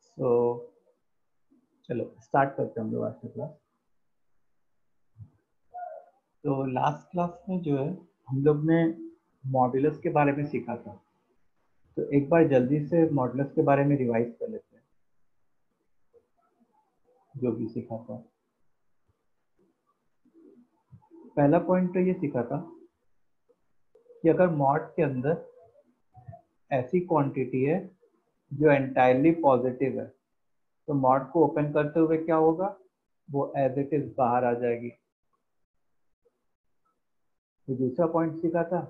सो चलो स्टार्ट करते हैं हम लोग आज का क्लास तो लास्ट क्लास में जो है, हम लोग ने मॉड्यूलस के बारे में सीखा था. तो एक बार जल्दी से मॉडुलस के बारे में रिवाइज कर लेते हैं. जो भी सीखा था. पहला पॉइंट तो ये सीखा था कि अगर मॉड के अंदर ऐसी क्वांटिटी है जो एंटायरली पॉजिटिव है तो मॉड को ओपन करते हुए क्या होगा? वो एज इट इज़ बाहर आ जाएगी। तो दूसरा पॉइंट सीखा था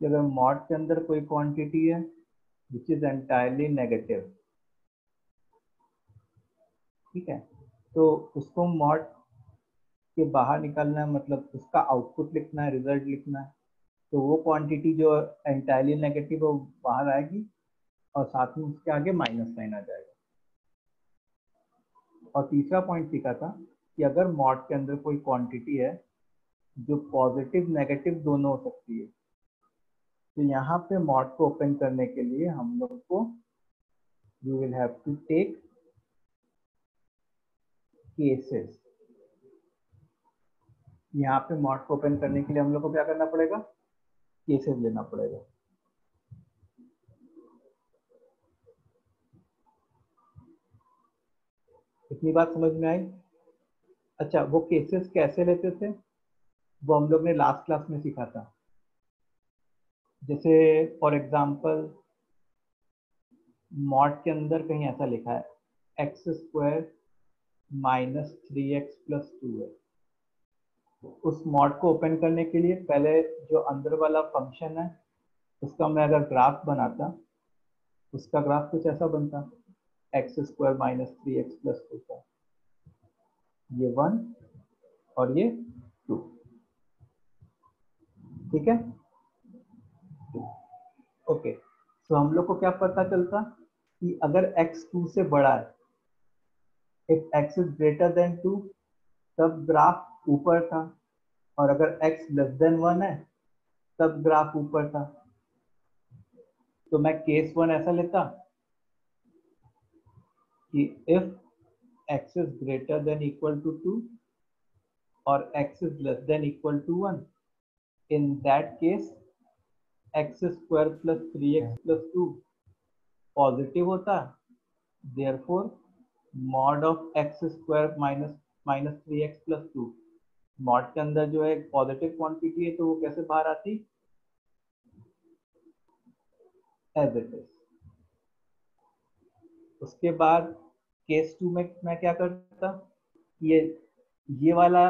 कि अगर मॉड के अंदर कोई क्वांटिटी है विच इज़ एंटायरली नेगेटिव ठीक है? तो उसको मॉड के बाहर निकालना है मतलब उसका आउटपुट लिखना है रिज़ल्ट लिखना है तो वो क्वांटिटी जो एंटायरली नेगेटिव वो बाहर आएगी। और साथ में उसके आगे माइनस साइन आ जाएगा। और तीसरा पॉइंट सीखा था कि अगर मॉड के अंदर कोई क्वांटिटी है, जो पॉजिटिव नेगेटिव दोनों हो सकती है तो यहाँ पे मॉड को ओपन करने के लिए हम लोग को you will have to take cases यहाँ पे मॉड को ओपन करने के लिए हम लोग को क्या करना पड़ेगा? केसेस लेना पड़ेगा। इतनी बात समझ में आई? अच्छा वो केसेस कैसे लेते थे? वो हम लोग ने लास्ट क्लास में सीखा था। जैसे फॉर एग्जांपल मॉड के अंदर कहीं ऐसा लिखा है x square minus three x plus two है उस मॉड को ओपन करने के लिए पहले जो अंदर वाला फ़ंक्शन है, उसका मैं अगर ग्राफ बनाता, उसका ग्राफ कुछ ऐसा बनता। X square minus three x plus two का ये वन और ये टू ठीक है? ओके तो हम लोग को क्या पता चलता कि अगर x टू से बड़ा है if x is greater than two तब ग्राफ ऊपर था। और अगर x लेस देन वन है, तब ग्राफ ऊपर था। तो मैं केस वन ऐसा लेता। If x is greater than equal to 2 or x is less than equal to 1 in that case x square plus 3x plus 2 positive होता therefore mod of x square minus minus 3x plus 2 mod के अंदर जो है positive quantity है तो वो कैसे बाहर आती एज इट इज़ उसके बाद केस टू में मैं क्या करता? ये ये वाला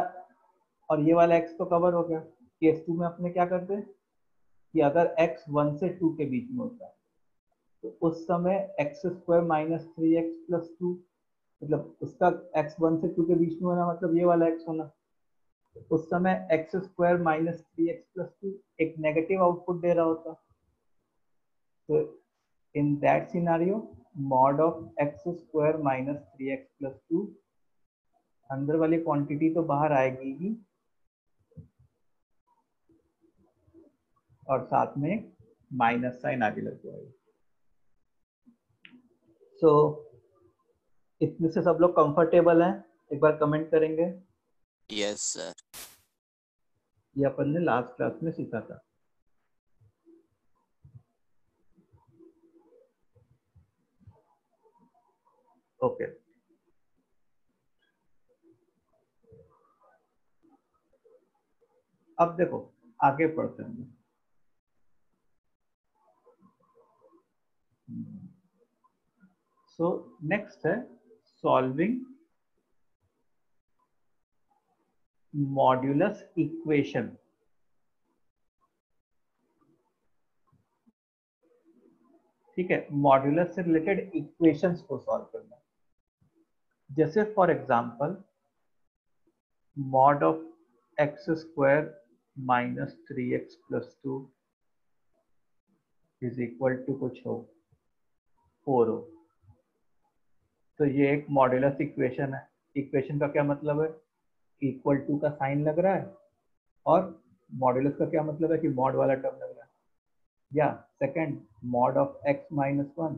और ये वाला एक्स तो कवर हो गया। केस टू में अपने क्या करते? कि अगर एक्स वन से टू के बीच में होता तो उस समय x square minus three x plus two मतलब उसका एक्स वन से टू के बीच में होना मतलब ये वाला एक्स होना। उस समय x square minus three x plus two एक नेगेटिव आउटपुट दे रहा होता। तो in that scenario mod of x square minus three x plus two अंदर वाली क्वांटिटी तो बाहर आएगी ही और साथ में माइनस साइन आगे लग जाएगा। सो so, इतने से सब लोग कंफर्टेबल हैं? एक बार कमेंट करेंगे? यस सर ये अपन ने लास्ट क्लास में सीखा था। ओके। अब देखो, आगे पढ़ते हैं। सो नेक्स्ट है सॉल्विंग मॉड्यूलस इक्वेशन ठीक है मॉड्यूलस से रिलेटेड इक्वेशंस को सॉल्व करना जैसे for example mod of x square minus three x plus two is equal to कुछ हो? फोर हो। तो ये एक मॉड्यूलस इक्वेशन है। इक्वेशन का क्या मतलब है? इक्वल टू का साइन लग रहा है और मॉड्यूलस का क्या मतलब है कि मॉड वाला टर्म लग रहा है? या second mod of x minus one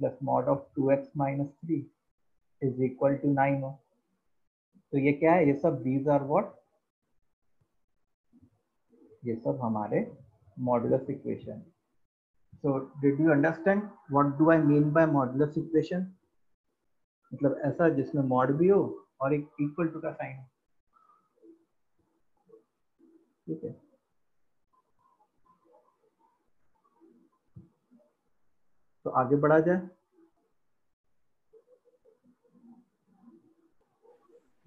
plus mod of two x minus three is equal to nine हो तो ये क्या है? ये सब दीज आर व्हाट ये सब हमारे modulus equation so did you understand what do I mean by modulus equation मतलब ऐसा जिसमें मॉड भी हो और एक इक्वल टू का साइन ठीक है? तो आगे बढ़ा जाए।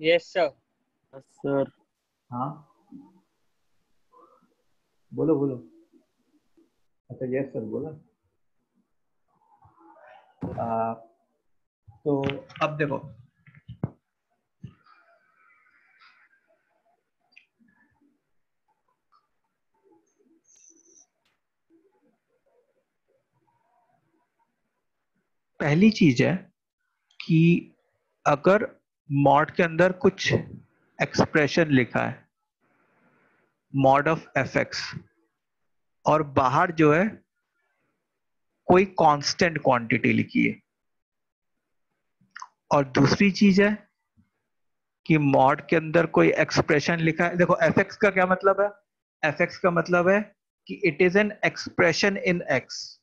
यस सर सर हाँ? बोलो बोलो। अच्छा यस सर बोला। आ, तो अब देखो। पहली चीज़ है कि अगर मॉड के अंदर कुछ एक्सप्रेशन लिखा है। मॉड ऑफ़ एफ़ एक्स और बाहर जो है, कोई कांस्टेंट क्वांटिटी लिखी है। और दूसरी चीज़ है कि मॉड के अंदर कोई एक्सप्रेशन लिखा है। देखो एफ़ एक्स का क्या मतलब है? एफ़ एक्स का मतलब है कि it is an expression in x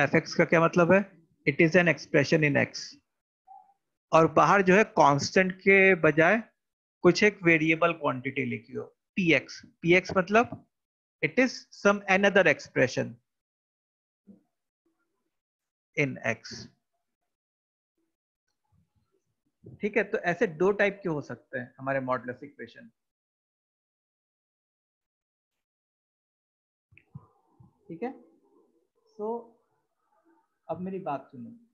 f x का क्या मतलब है? It is an expression in x और बाहर जो है कांस्टेंट के बजाय कुछ एक वेरिएबल क्वांटिटी लिखी हो पी एक्स पी एक्स मतलब it is some another expression in x ठीक है तो ऐसे दो टाइप के हो सकते हैं हमारे मॉडलस इक्वेशन ठीक है? सो so, अब मेरी बात सुनो।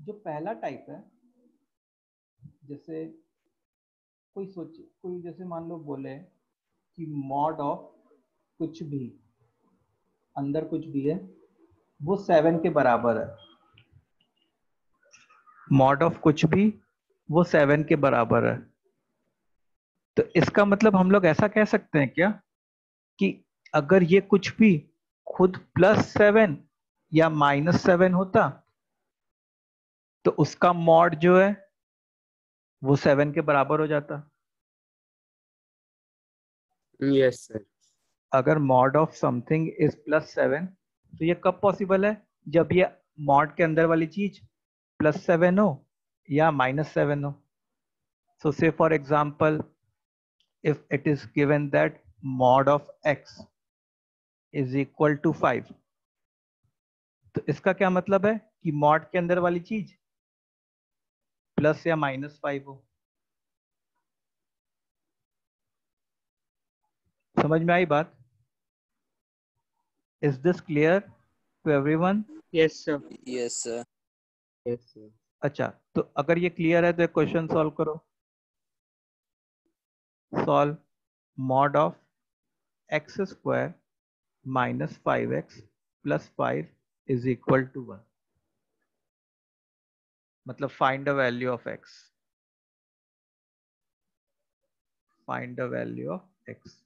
जो पहला टाइप है, जैसे कोई सोचे, कोई जैसे मान लो बोले कि मॉड ऑफ़ कुछ भी, अंदर कुछ भी है, वो सेवन के बराबर है। मॉड ऑफ़ कुछ भी, वो सेवन के बराबर है। तो इसका मतलब हम लोग ऐसा कह सकते हैं क्या कि अगर ये कुछ भी खुद प्लस सेवन या माइनस सेवन होता तो उसका मॉड जो है वो सेवन के बराबर हो जाता। यस सर अगर mod of something is plus seven तो ये कब पॉसिबल है? जब ये मॉड के अंदर वाली चीज़ प्लस सेवन हो या माइनस सेवन हो। So say for example if it is given that mod of x is equal to 5 तो इसका क्या मतलब है कि मॉड के अंदर वाली चीज़ प्लस या माइनस फाइव हो? समझ में आई बात? Is this clear to everyone yes sir yes sir. Yes sir अच्छा तो अगर ये क्लियर है तो एक क्वेश्चन सॉल्व करो। Solve mod of x square minus five x plus five is equal to one मतलब find the value of x find the value of x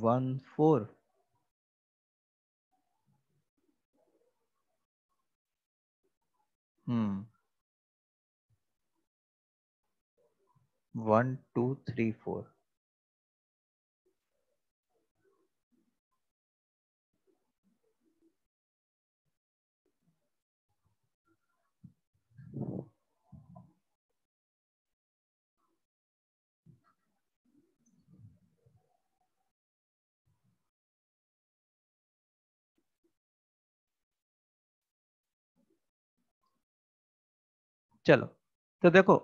one four hmm one two three four चलो तो देखो।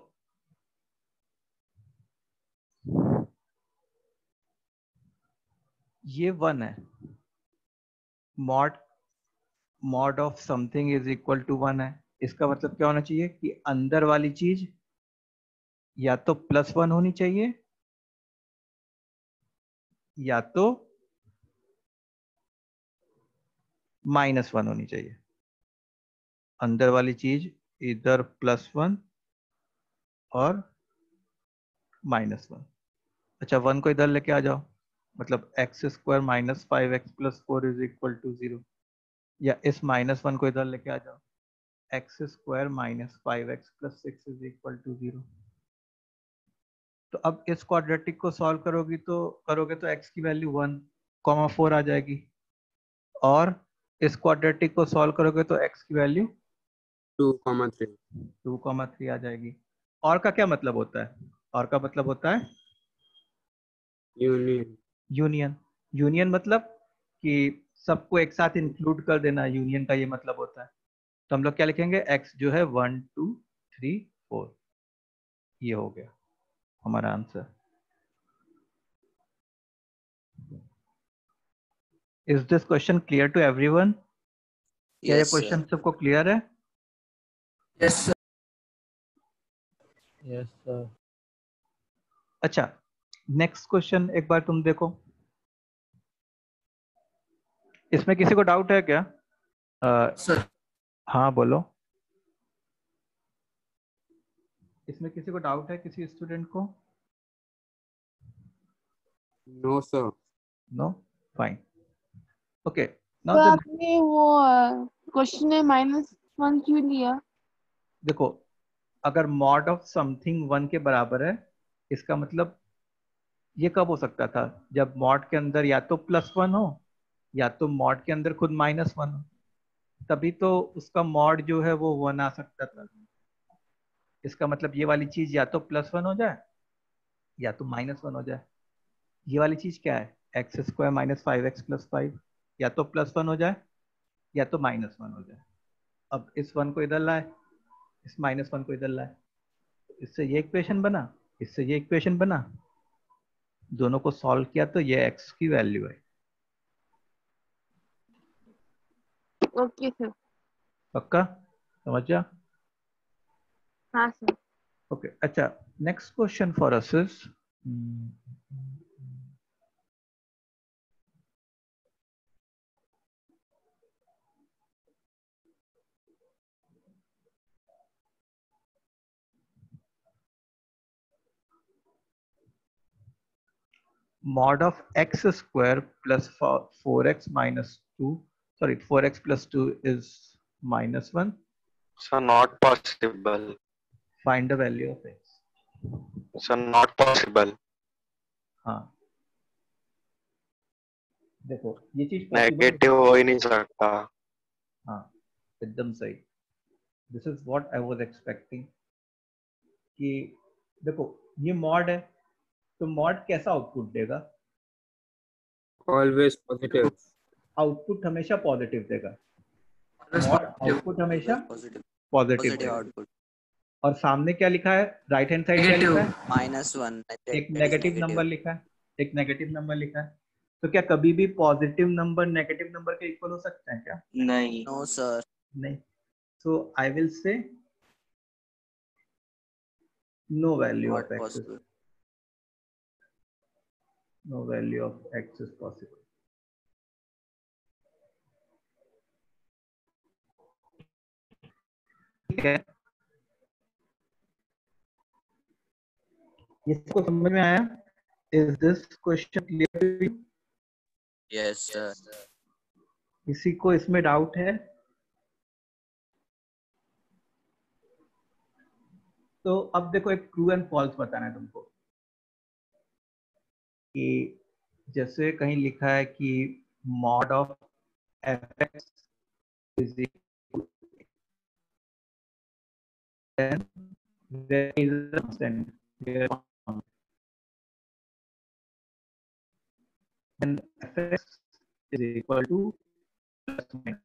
ये one है। Mod mod of something is equal to one है। इसका मतलब क्या होना चाहिए कि अंदर वाली चीज़ या तो प्लस वन होनी चाहिए या तो माइनस वन होनी चाहिए। अंदर वाली चीज़ इधर प्लस वन और माइनस वन। अच्छा वन को इधर लेके आ जाओ। मतलब x square minus five x plus four is equal to zero या इस माइनस वन को इधर लेके आ जाओ। X square minus five x plus six is equal to zero तो अब इस क्वाड्रेटिक को सॉल्व करोगी तो करोगे तो x की वैल्यू वन कॉमा फोर आ जाएगी। और इस क्वाड्रेटिक को सॉल्व करोगे तो एक्स की value two comma three two comma three आ जाएगी। और का क्या मतलब होता है? और का मतलब होता है? यूनियन यूनियन यूनियन मतलब कि सबको एक साथ इंक्लूड कर देना यूनियन का ये मतलब होता है। तो हम लोग क्या लिखेंगे? X जो है वन टू थ्री फोर ये हो गया हमारा answer is this question clear to everyone क्या ये क्वेश्चन सबको क्लियर है? Yes, sir. यस सर अच्छा नेक्स्ट क्वेश्चन एक बार तुम देखो। इसमें किसी को डाउट है क्या? अ, Sir. हाँ बोलो। इसमें किसी को डाउट है किसी स्टूडेंट को? No sir no fine okay तो नाउ आपने वो क्वेश्चन में माइनस वन क्यों लिया? देखो, अगर मॉड ऑफ़ समथिंग वन के बराबर है, इसका मतलब ये कब हो सकता था? जब मॉड के अंदर या तो प्लस वन हो, या तो मॉड के अंदर खुद माइनस वन हो। तभी तो उसका मॉड जो है वो वन आ सकता था। इसका मतलब ये वाली चीज़ या तो प्लस वन हो जाए, या तो माइनस वन हो जाए। ये वाली चीज़ क्या है? X square minus five x plus five या तो प्लस वन हो जाए, या तो माइनस वन हो जाए। अब इस वन को इधर लाए। इस माइनस वन को इधर लाए। इससे ये इक्वेशन बना इससे ये इक्वेशन बना। दोनों को सॉल्व किया तो ये एक्स की वैल्यू है। ओके सर पक्का? समझ जा हाँ सर ओके अच्छा next question for us is mod of x square plus 4x minus 2 sorry 4x plus 2 is minus 1 So not possible. find the value of x So not possible. हाँ देखो ये चीज possible है। Negative हो ही नहीं सकता हाँ एकदम सही this is what I was expecting कि देखो ये मॉड है तो मॉड कैसा आउटपुट देगा? ऑलवेज पॉजिटिव आउटपुट हमेशा पॉजिटिव देगा. आउटपुट हमेशा पॉजिटिव output. और सामने क्या लिखा है? राइट हैंड साइड क्या लिखा है? Minus one. That- एक नेगेटिव नंबर लिखा है। एक नेगेटिव नंबर लिखा है। तो क्या कभी भी पॉजिटिव नंबर नेगेटिव नंबर के इक्वल हो सकते हैं क्या? नहीं No, sir. नहीं। So I will say no value of x. No value of x is possible. ठीक है। इसको समझ में आया? Is this question clear to you Yes, sir. किसी को इसमें डाउट है? तो अब देखो एक ट्रू एंड फॉल्स बताना है तुमको। कि जैसे कहीं लिखा है कि mod of f x is and fx is equal to plus minus.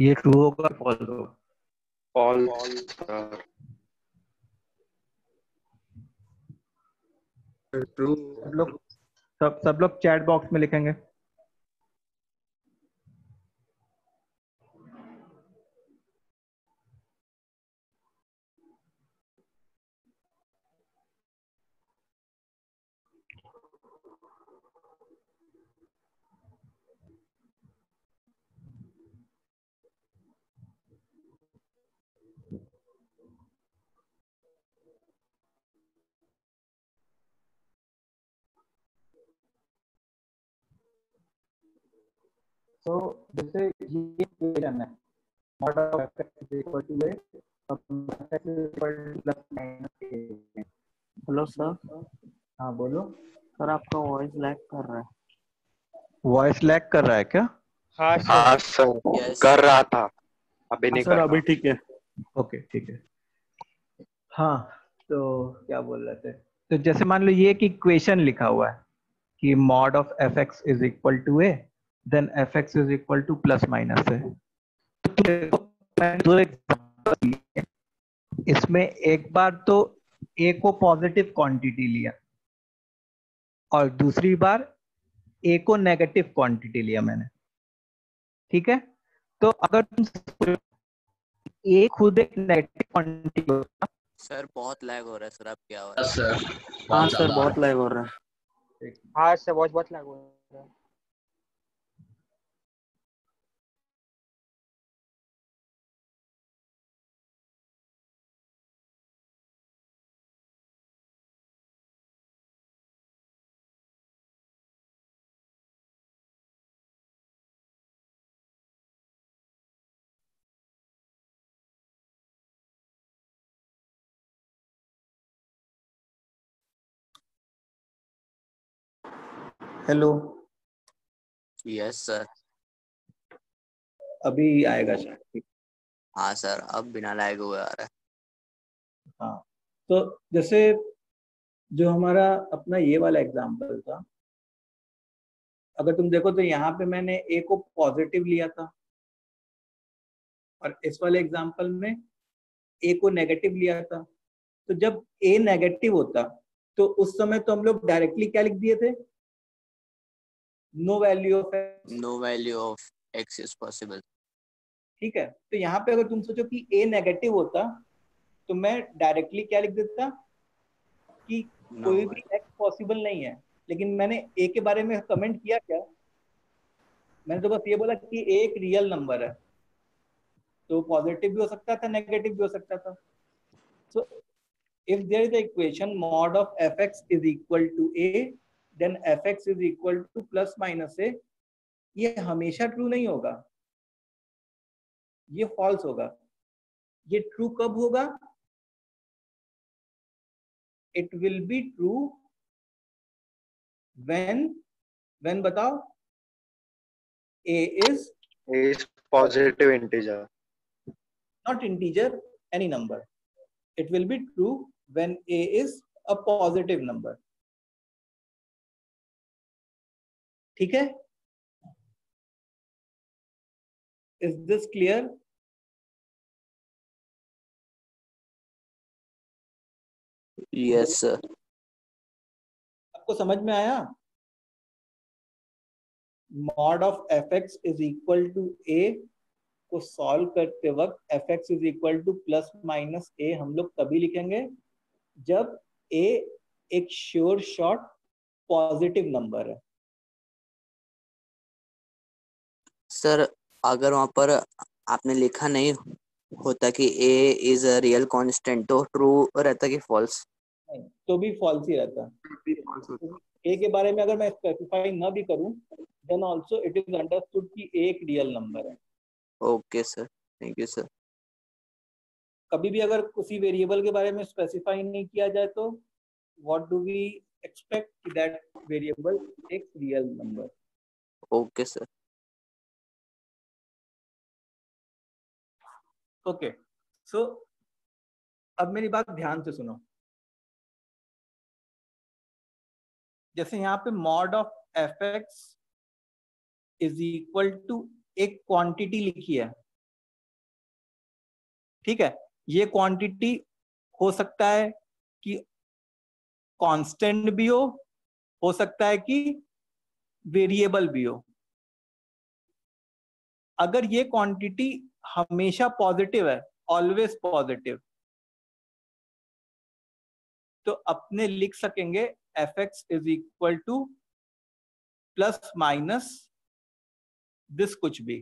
ये ट्रू होगा फॉल्स होगा? False sir True. सब लोग सब सब लोग चैट बॉक्स में लिखेंगे। So जैसे ये इक्वेशन है mod of fx is equal to a fx is equal to plus minus a hello sir. हाँ बोलो। सर आपका वॉइस लैग कर रहा है। वॉइस लैग कर रहा है क्या? हाँ हाँ सर। Yes. कर रहा था। अभी नहीं सर कर रहा। अभी ठीक है। ओके ठीक है। हाँ तो क्या बोल रहे थे? तो जैसे मान लो ये एक इक्वेशन लिखा हुआ है कि mod of fx is equal to a then fx is equal to plus minus a तो दो example इसमें एक बार तो a को पॉजिटिव क्वांटिटी लिया। और दूसरी बार a को नेगेटिव क्वांटिटी लिया मैंने। ठीक है? तो अगर तुम a खुद एक नेगेटिव क्वांटिटी होता सर बहुत लैग हो रहा है सर अब क्या हो रहा है? सर। हाँ सर बहुत लैग हो रहा है। हाँ सर बहुत बहुत लागू है। हेलो यस सर अभी आएगा शायद। हाँ सर अब बिना लैग हुए आ रहा है। हाँ। तो जैसे जो हमारा अपना ये वाला एग्जांपल था अगर तुम देखो तो यहाँ पे मैंने ए को पॉजिटिव लिया था। और इस वाले एग्जांपल में ए को नेगेटिव लिया था। तो जब ए नेगेटिव होता तो उस समय तो हम लोग डायरेक्टली क्या लिख दिए थे? No value of no value of x is possible ठीक है? तो यहाँ पे अगर तुम सोचो कि ए नेगेटिव होता तो मैं डायरेक्टली क्या लिख देता? कि नो कोई भी एक्स पॉसिबल नहीं है। लेकिन मैंने ए के बारे में कमेंट किया क्या? मैंने तो बस ये बोला कि ए एक रियल नंबर है। तो पॉजिटिव भी हो सकता था नेगेटिव भी हो सकता था। So if there is equation mod of f x is equal to a then f x is equal to plus minus a ये हमेशा ट्रू नहीं होगा। ये फॉल्स होगा। ये ट्रू कब होगा? It will be true when when बताओ? A is is positive integer not integer any number it will be true when a is a positive number ठीक है? Is this clear? Yes sir आपको समझ में आया? Mod of f x is equal to a को solve करते वक्त f x is equal to plus minus a हम लोग तभी लिखेंगे जब ए एक श्योर शॉर्ट पॉजिटिव नंबर है। सर अगर वहाँ पर आपने लिखा नहीं होता कि a is a real constant तो ट्रू रहता कि फॉल्स तो भी फॉल्स ही रहता। ए के बारे में अगर मैं स्पेसिफाई न भी करूँ then also it is understood कि ए एक रियल नंबर है। Okay sir thank you sir कभी भी अगर किसी वेरिएबल के बारे में स्पेसिफाई नहीं किया जाए तो what do we expect that variable एक real number okay sir okay so अब मेरी बात ध्यान से सुनो। जैसे यहाँ पे mod of f x is equal to एक क्वांटिटी लिखी है। ठीक है? ये क्वांटिटी हो सकता है कि कांस्टेंट भी हो हो सकता है कि वेरिएबल भी हो। अगर ये क्वांटिटी हमेशा पॉजिटिव है ऑलवेज पॉजिटिव तो अपने लिख सकेंगे f x is equal to plus minus this कुछ भी।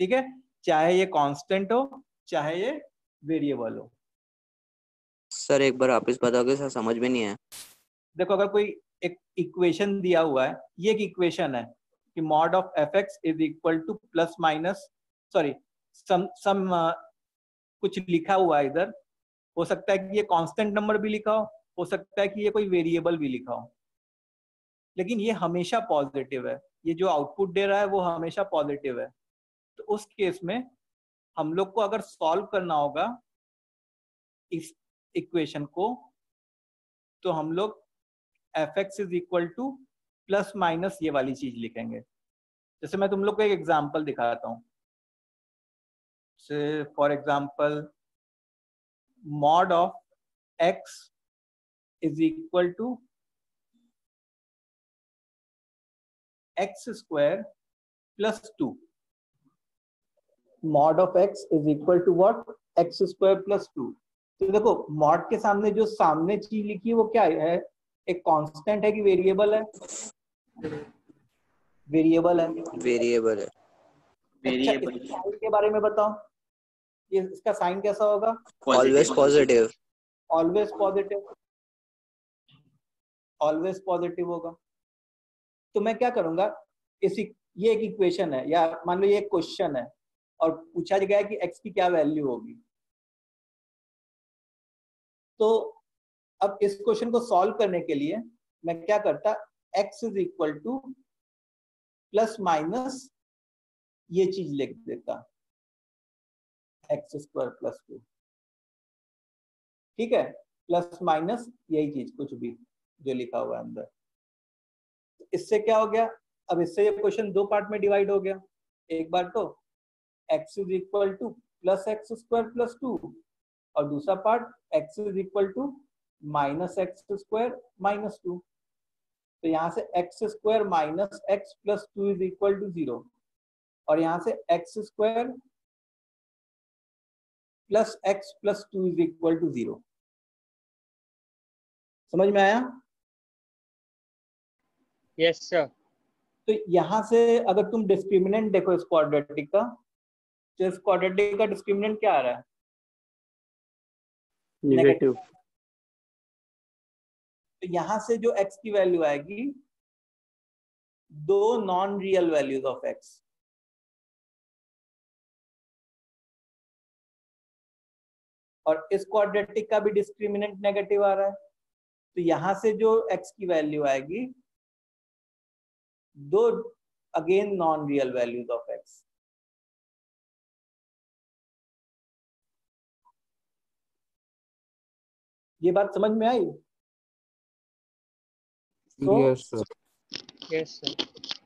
ठीक है? चाहे ये कांस्टेंट हो चाहे ये वेरिएबल हो। सर एक बार आप इस बताओगे सर समझ में नहीं है देखो अगर कोई एक इक्वेशन दिया हुआ है ये एक इक्वेशन है। कि mod of f x is equal to plus minus sorry some some कुछ लिखा हुआ है इधर। हो सकता है कि ये कांस्टेंट नंबर भी लिखा हो हो सकता है कि ये कोई वेरिएबल भी लिखा हो। लेकिन ये हमेशा पॉजिटिव है। ये जो आउटपुट दे रहा है, वो हमेशा पॉजिटिव है। तो उस केस में हम लोग को अगर सॉल्व करना होगा इस इक्वेशन को तो हम लोग f x is equal to plus minus ये वाली चीज़ लिखेंगे। जैसे मैं तुम लोग को एक एग्जांपल दिखाता हूँ। For example mod of x is equal to x square plus two mod of x is equal to what x square plus two तो देखो मॉड के सामने जो सामने चीज़ लिखी है, वो क्या है? एक कांस्टेंट है कि वेरिएबल है? वेरिएबल है। वेरिएबल है। वेरिएबल साइन के बारे में बताओ। ये इसका साइन कैसा होगा? Always positive always positive always positive होगा। तो मैं क्या करूँगा? इस ये एक इक्वेशन है या मान लो ये एक क्वेश्चन है और पूछा गया है कि x की क्या वैल्यू होगी। तो अब इस क्वेश्चन को सॉल्व करने के लिए मैं क्या करता x is equal to plus minus ये चीज़ लिख देता। एक्स स्क्वायर प्लस टू ठीक है? प्लस माइनस यही चीज़ कुछ भी जो लिखा हुआ है अंदर। इससे क्या हो गया? अब इससे ये क्वेश्चन दो पार्ट में डिवाइड हो गया। एक बार तो x is equal to plus x square plus two और दूसरा part x is equal to minus x square minus two तो यहाँ से x square minus x plus two is equal to zero और यहाँ से x square plus x plus two is equal to zero समझ में आया? यस सर तो यहाँ से अगर तुम डिस्क्रिमिनेंट देखो इस क्वाड्रेटिक का तो इस क्वाड्रेटिक का डिस्क्रिमिनेंट क्या आ रहा है? नेगेटिव तो यहाँ से जो x की वैल्यू आएगी, दो non real values of x और इस क्वाड्रेटिक का भी डिस्क्रिमिनेंट नेगेटिव आ रहा है। तो यहाँ से जो x की वैल्यू आएगी, दो again non real values of x ये बात समझ में आई? So- yes sir. Yes sir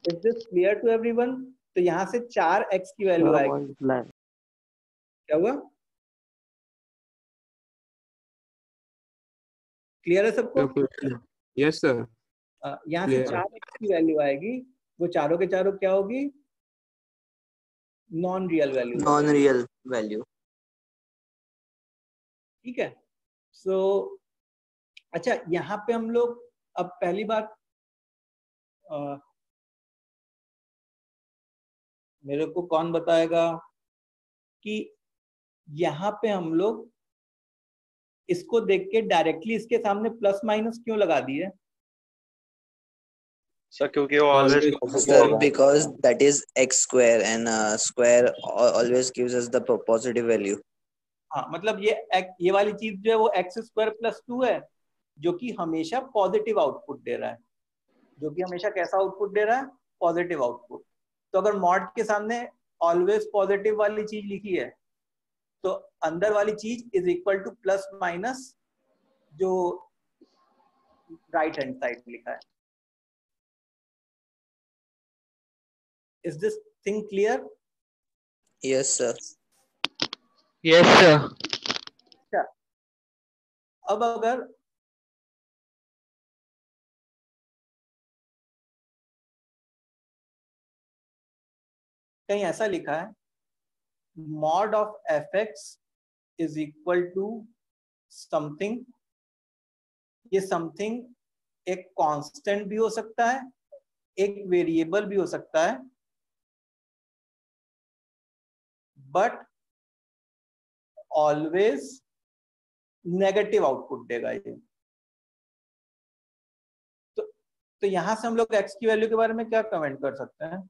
is this clear to everyone तो यहाँ से चार x की वैल्यू आएगी। क्या हुआ? क्लियर है सबको? Yes sir. अ, यहाँ से चार एक्स की वैल्यू आएगी। वो चारों के चारों क्या होगी? Non real value non real value ठीक है? सो so, अच्छा यहाँ पे हम लोग अब पहली बात मेरे को कौन बताएगा कि यहाँ पे हम लोग इसको देख के डायरेक्टली इसके सामने प्लस माइनस क्यों लगा दिए? सर क्योंकि वो always sir because that is x square al- always gives us the po- positive value. हाँ मतलब ये ये वाली चीज़ जो है वो एक्स स्क्वायर प्लस टू है। जो कि हमेशा पॉजिटिव आउटपुट दे रहा है। जो कि हमेशा कैसा आउटपुट दे रहा है? पॉजिटिव आउटपुट तो अगर मॉड के सामने ऑलवेज पॉजिटिव वाली चीज़ लिखी है तो अंदर वाली चीज़ is equal to plus minus जो राइट हैंड साइड लिखा है। Is this thing clear yes sir Yes, sir. अब अगर कहीं ऐसा लिखा है mod of f x is equal to something ये समथिंग एक कांस्टेंट भी हो सकता है, एक वेरिएबल भी हो सकता है बट ऑलवेज नेगेटिव आउटपुट देगा ये। तो तो यहाँ से हम लोग एक्स की वैल्यू के बारे में क्या कमेंट कर सकते हैं?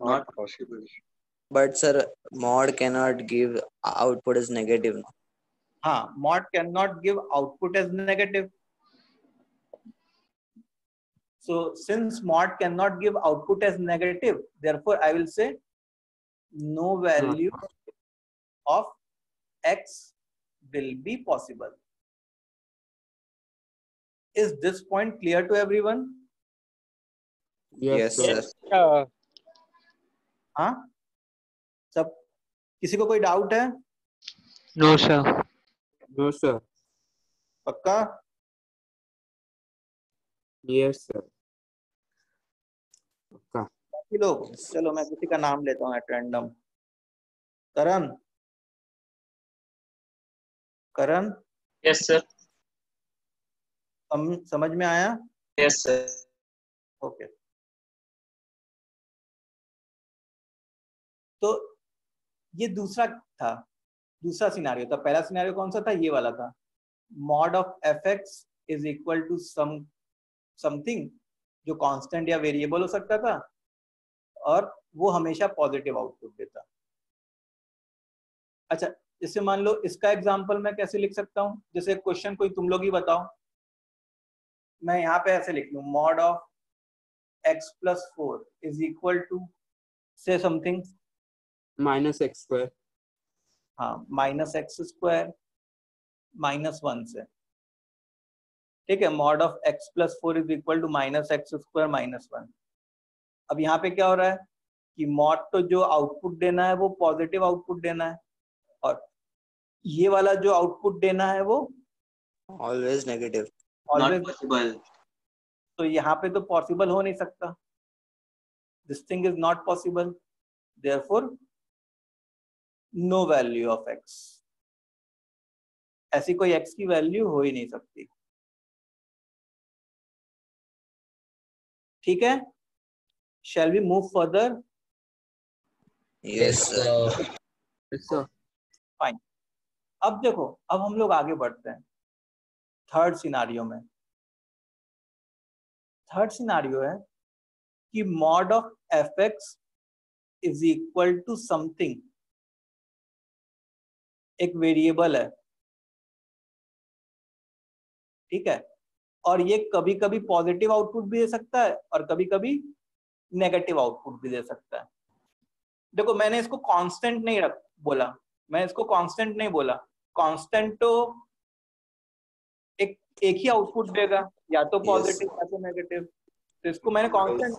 Not possible. but sir mod cannot give output as negative no? हाँ mod cannot give output as negative so since mod cannot give output as negative therefore i will say no value hmm. of x will be possible is this point clear to everyone yes, sir Sir. Uh, हाँ? सब किसी को कोई doubt है? No, sir. No, sir. पक्का? Yes, sir. Okay. बाकी लोग चलो मैं किसी का नाम लेता हूँ at random Karan? Karan? Yes sir समझ में आया? यस सर ओके तो ये दूसरा था, दूसरा सिनारियो था। पहला सिनारियो कौन सा था? ये वाला था। Mod of f x is equal to some something जो कांस्टेंट या वेरिएबल हो सकता था और वो हमेशा पॉजिटिव आउटपुट देता। अच्छा जैसे मान लो इसका एग्जांपल मैं कैसे लिख सकता हूँ? जैसे क्वेश्चन कोई तुम लोग ही बताओ। मैं यहाँ पे ऐसे लिख लू। Mod of x plus 4 is equal to say something Minus x square. हाँ minus x square minus one से। ठीक है mod of x plus four is equal to minus x square minus one. अब यहाँ पे क्या हो रहा है कि मॉड तो जो आउटपुट देना है वो पॉजिटिव आउटपुट देना है और ये वाला जो आउटपुट देना है वो ऑलवेज possible. तो यहाँ पे तो पॉसिबल हो नहीं सकता। This thing is not possible therefore no value of x ऐसी कोई एक्स की वैल्यू हो ही नहीं सकती। ठीक है? Shall we move further yes sir. Yes, sir. अब देखो अब हम लोग आगे बढ़ते हैं। थर्ड सिनारियो में। थर्ड सिनारियो है कि mod of f x is equal to something एक वेरिएबल है। ठीक है? और ये कभी कभी पॉजिटिव आउटपुट भी दे सकता है और कभी कभी नेगेटिव आउटपुट भी दे सकता है। देखो मैंने इसको कांस्टेंट नहीं रख बोला। मैं इसको कांस्टेंट नहीं बोला। कांस्टेंट तो एक एक ही आउटपुट देगा। या तो Yes. पॉजिटिव या तो नेगेटिव तो इसको मैंने कांस्टेंट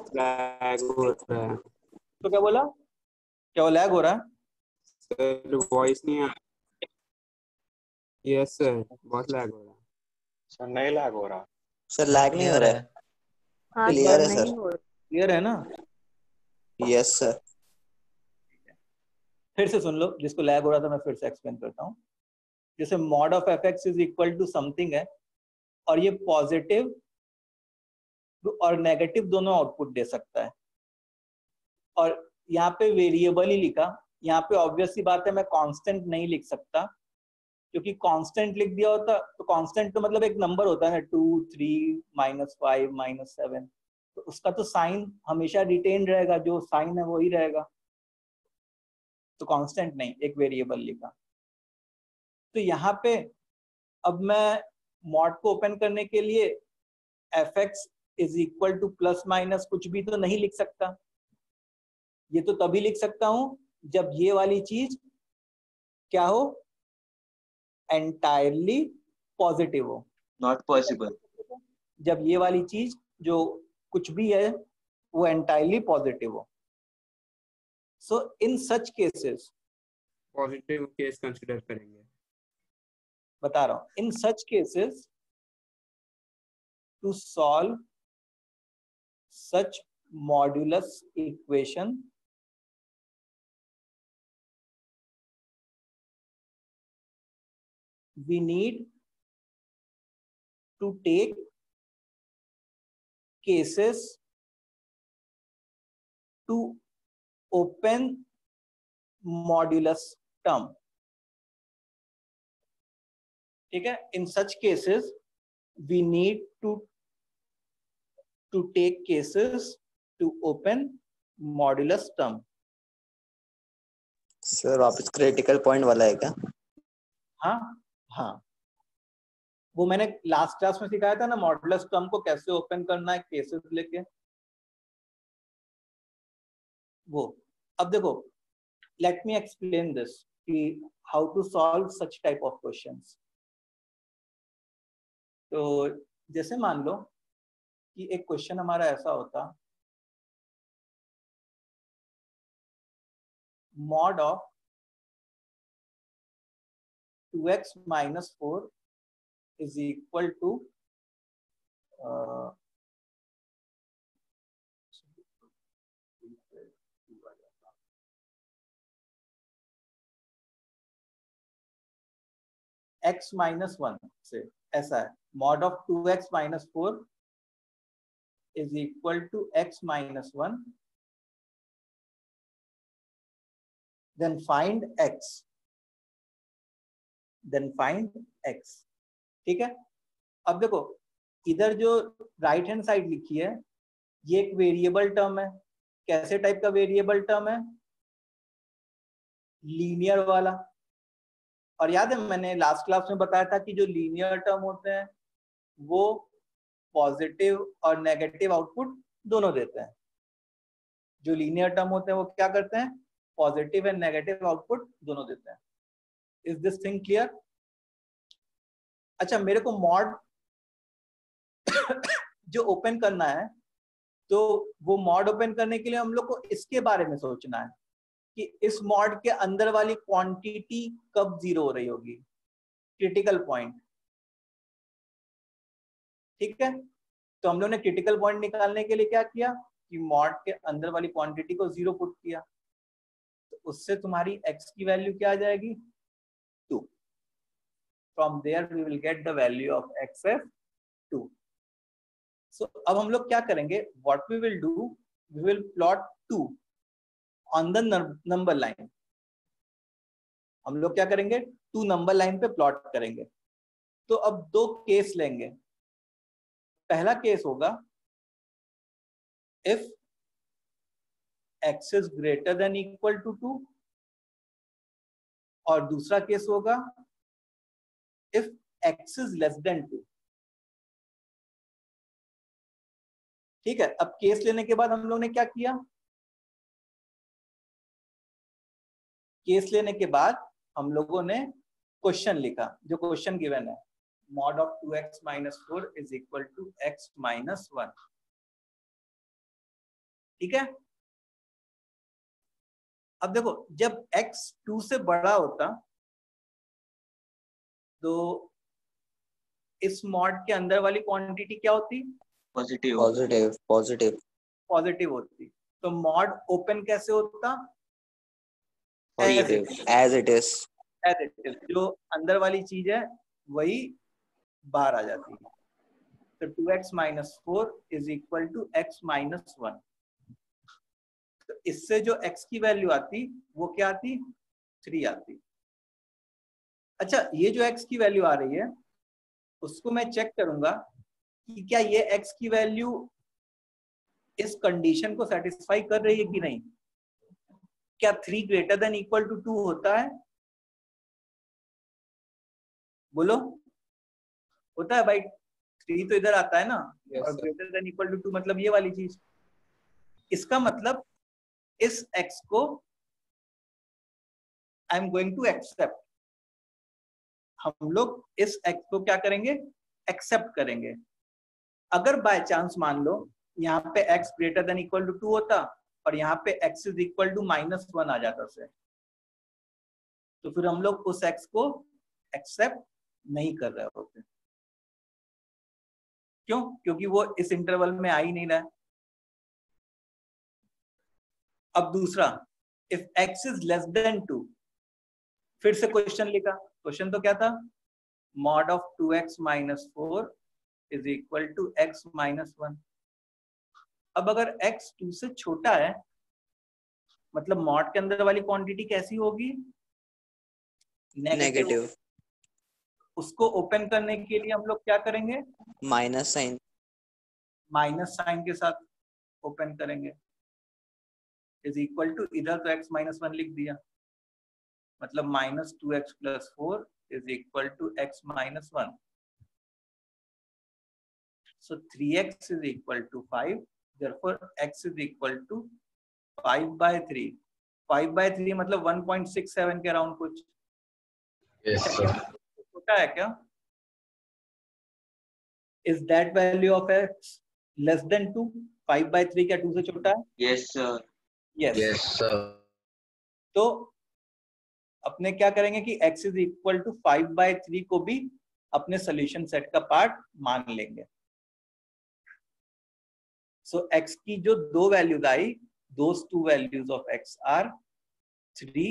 तो क्या बोला? क्या वो लैग हो रहा है? वॉइस नहीं आ यस सर बहुत लैग हो रहा है। सर नहीं लैग हो रहा। sir lag नहीं हो रहा है? हाँ Clear सर है, sir. क्लियर है ना? Yes sir. फिर से सुन लो जिसको लैग हो रहा था मैं फिर से एक्सप्लेन करता हूँ। जैसे mod of f x is equal to something है और ये पॉजिटिव और नेगेटिव दोनों आउटपुट दे सकता है। और यहाँ पे वेरिएबल ही लिखा। यहाँ पे ऑब्वियस सी बात है मैं कांस्टेंट नहीं लिख सकता। क्योंकि कांस्टेंट लिख दिया होता तो कांस्टेंट तो मतलब एक नंबर होता है ना two three minus five minus seven तो उसका तो साइन हमेशा रिटेन रहेगा, जो साइन है वही रहेगा। तो कांस्टेंट नहीं, एक वेरिएबल लिखा। तो यहाँ पे अब मैं मॉड को ओपन करने के लिए f x is equal to plus minus कुछ भी तो नहीं लिख सकता। ये तो तभी लिख सकता हूँ जब ये वाली चीज़ क्या हो एंटायरली पॉजिटिव हो। नॉट पॉसिबल जब ये वाली चीज़ जो कुछ भी है वो एंटायरली पॉजिटिव हो। So in such cases positive case consider करेंगे। बता रहा हूँ। In such cases to solve such modulus equation we need to take cases to open modulus term ठीक है in such cases we need to to take cases to open modulus term sir वापस critical point वाला है क्या हाँ हाँ। वो मैंने लास्ट क्लास में सिखाया था ना मॉडुलस टर्म को कैसे ओपन करना है केसेस लेके। वो। अब देखो लेट मी एक्सप्लेन दिस कि how to solve such type of questions तो जैसे मान लो कि एक क्वेश्चन हमारा ऐसा होता। Mod of 2x minus 4 is equal to uh, x minus 1 say SI mod of 2x minus 4 is equal to x minus 1 then find x. then find x. ठीक है? अब देखो, इधर जो राइट हैंड साइड लिखी है, ये एक वेरिएबल टर्म है। कैसे टाइप का वेरिएबल टर्म है? लीनियर वाला। और याद है, मैंने लास्ट क्लास में बताया था कि जो लीनियर टर्म होते हैं, वो पॉजिटिव और नेगेटिव आउटपुट दोनों देते हैं। जो लीनियर टर्म होते हैं, वो क्या करते हैं? पॉजिटिव एंड नेगेटिव आउटपुट दोनों देते हैं। इज़ दिस थिंग क्लियर अच्छा मेरे को मॉड जो ओपन करना है तो वो मॉड ओपन करने के लिए हम लोग को इसके बारे में सोचना है कि इस मॉड के अंदर वाली क्वांटिटी कब ज़ीरो हो रही होगी? क्रिटिकल पॉइंट ठीक है? तो हम लोग ने क्रिटिकल पॉइंट निकालने के लिए क्या किया? कि मॉड के अंदर वाली क्वांटिटी को ज़ीरो पुट किया। तो उससे तुम्हारी एक्स की वैल्यू क्या आ जाएगी? We will get the value of x f two so अब हम लोग क्या करेंगे? What we will do we will plot two on the number line हम लोग क्या करेंगे? टू नंबर लाइन पे प्लॉट करेंगे। तो अब दो केस लेंगे। पहला केस होगा if x is greater than equal to two और दूसरा केस होगा if x is less than two ठीक है? अब केस लेने के बाद हम लोग ने क्या किया? केस लेने के बाद हम लोगों ने क्वेश्चन लिखा, जो क्वेश्चन गिवन है। mod of 2x minus 4 is equal to x minus 1 ठीक है? अब देखो, जब x 2 से बड़ा होता तो इस मॉड के अंदर वाली क्वांटिटी क्या होती? पॉजिटिव पॉजिटिव पॉजिटिव पॉजिटिव होती। तो मॉड ओपन कैसे होता? As it is as it is जो अंदर वाली चीज़ है वही बाहर आ जाती है। तो two x minus four is equal to x minus one तो इससे जो x की वैल्यू आती वो क्या आती? थ्री आती। अच्छा ये जो x की वैल्यू आ रही है उसको मैं चेक करूँगा कि क्या ये x की वैल्यू इस कंडीशन को सेटिस्फाई कर रही है कि नहीं? क्या three greater than equal to two होता है? बोलो। होता है भाई। थ्री तो इधर आता है ना? Yes, और greater than equal to two मतलब ये वाली चीज़। इसका मतलब इस x को I am going to accept हम लोग इस x को क्या करेंगे? एक्सेप्ट करेंगे। अगर बाय चांस मान लो, यहाँ पे x greater than equal to two होता और यहाँ पे x is equal to minus one आ जाता से तो फिर हम लोग उस एक्स को एक्सेप्ट नहीं कर रहे होते। क्यों? क्योंकि वो इस इंटरवल में आ ही नहीं रहा अब दूसरा if x is less than two फिर से क्वेश्चन लिखा। क्वेश्चन तो क्या था? Mod of two x minus four is equal to x minus one. अब अगर x टू से छोटा है मतलब मॉड के अंदर वाली क्वांटिटी कैसी होगी? नेगेटिव उसको ओपन करने के लिए हम लोग क्या करेंगे? माइनस साइन माइनस साइन के साथ ओपन करेंगे। इज़ इक्वल टू इधर तो x माइनस वन लिख दिया। मतलब minus two x plus four is equal to x minus one. So three x is equal to five four x is equal to five by three five by three मतलब one point six seven के around कुछ। छोटा है क्या? Is that value of x less than two five by three क्या two से छोटा है? यस सर यस सर तो अपने क्या करेंगे कि x is equal to 5 by 3 को भी अपने सोल्यूशन सेट का पार्ट मान लेंगे। सो so, x की जो दो values I those two values of x are 3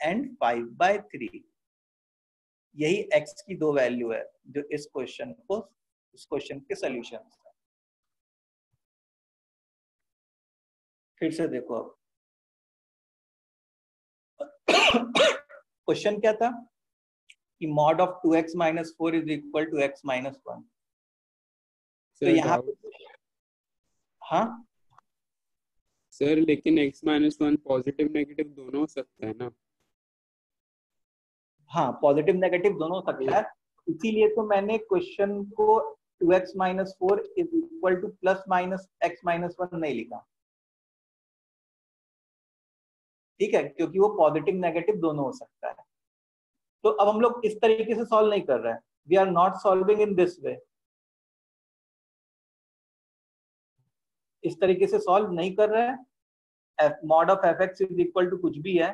and 5 by 3 यही x की दो वैल्यू है जो इस क्वेश्चन को इस क्वेश्चन के सोल्यूशन फिर से देखो अब क्वेश्चन क्या था? कि mod of two x minus four is equal to x minus one तो यहाँ हाँ? सर लेकिन x minus one positive negative दोनों हो सकता है ना? हाँ पॉजिटिव नेगेटिव दोनों हो सकता है। इसीलिए तो मैंने क्वेश्चन को two x minus four is equal to plus minus x minus one नहीं लिखा। ठीक है? क्योंकि वो पॉजिटिव नेगेटिव दोनों हो सकता है। तो अब हम लोग इस तरीके से सॉल्व नहीं कर रहे हैं। We are not solving in this way इस तरीके से सॉल्व नहीं कर रहे हैं। Mod of f x is equal to कुछ भी है।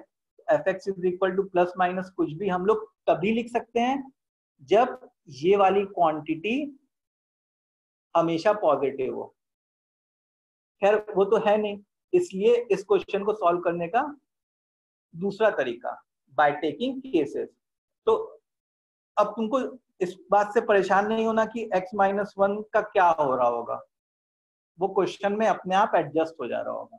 F x is equal to plus minus कुछ भी हम लोग तभी लिख सकते हैं जब ये वाली क्वांटिटी हमेशा पॉजिटिव हो। खैर, वो तो है नहीं। इसलिए इस क्वेश्चन को सॉल्व करने का दूसरा तरीका बाय टेकिंग केसेस तो अब तुमको इस बात से परेशान नहीं होना कि x माइनस वन का क्या हो रहा होगा। वो क्वेश्चन में अपने आप एडजस्ट हो जा रहा होगा।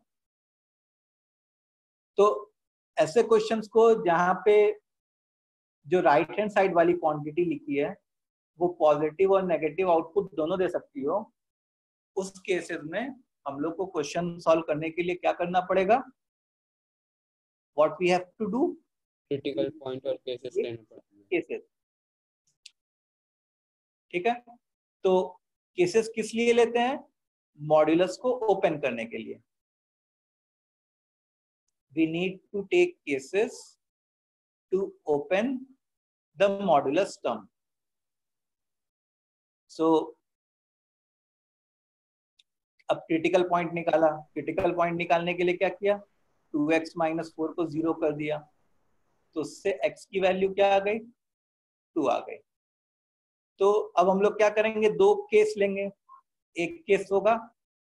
तो ऐसे क्वेश्चंस को जहाँ पे जो राइट हैंड साइड वाली क्वांटिटी लिखी है, वो पॉजिटिव और नेगेटिव आउटपुट दोनों दे सकती हो। उस केसेस में हम लोग को क्वेश्चन सॉल्व करने के लिए क्या करना पड़ेगा? We to do critical point और केसेस लेने पड़ते हैं केसेस ठीक है? तो केसेस किस लिए लेते हैं? मॉड्यूलस को ओपन करने के लिए। We need to take cases to open the modulus term. So अब क्रिटिकल पॉइंट निकाला। क्रिटिकल पॉइंट निकालने के लिए क्या किया? टू एक्स माइनस फोर को ज़ीरो कर दिया तो उससे x की वैल्यू क्या आ गई? टू आ गई। तो अब हम लोग क्या करेंगे? दो केस लेंगे। एक केस होगा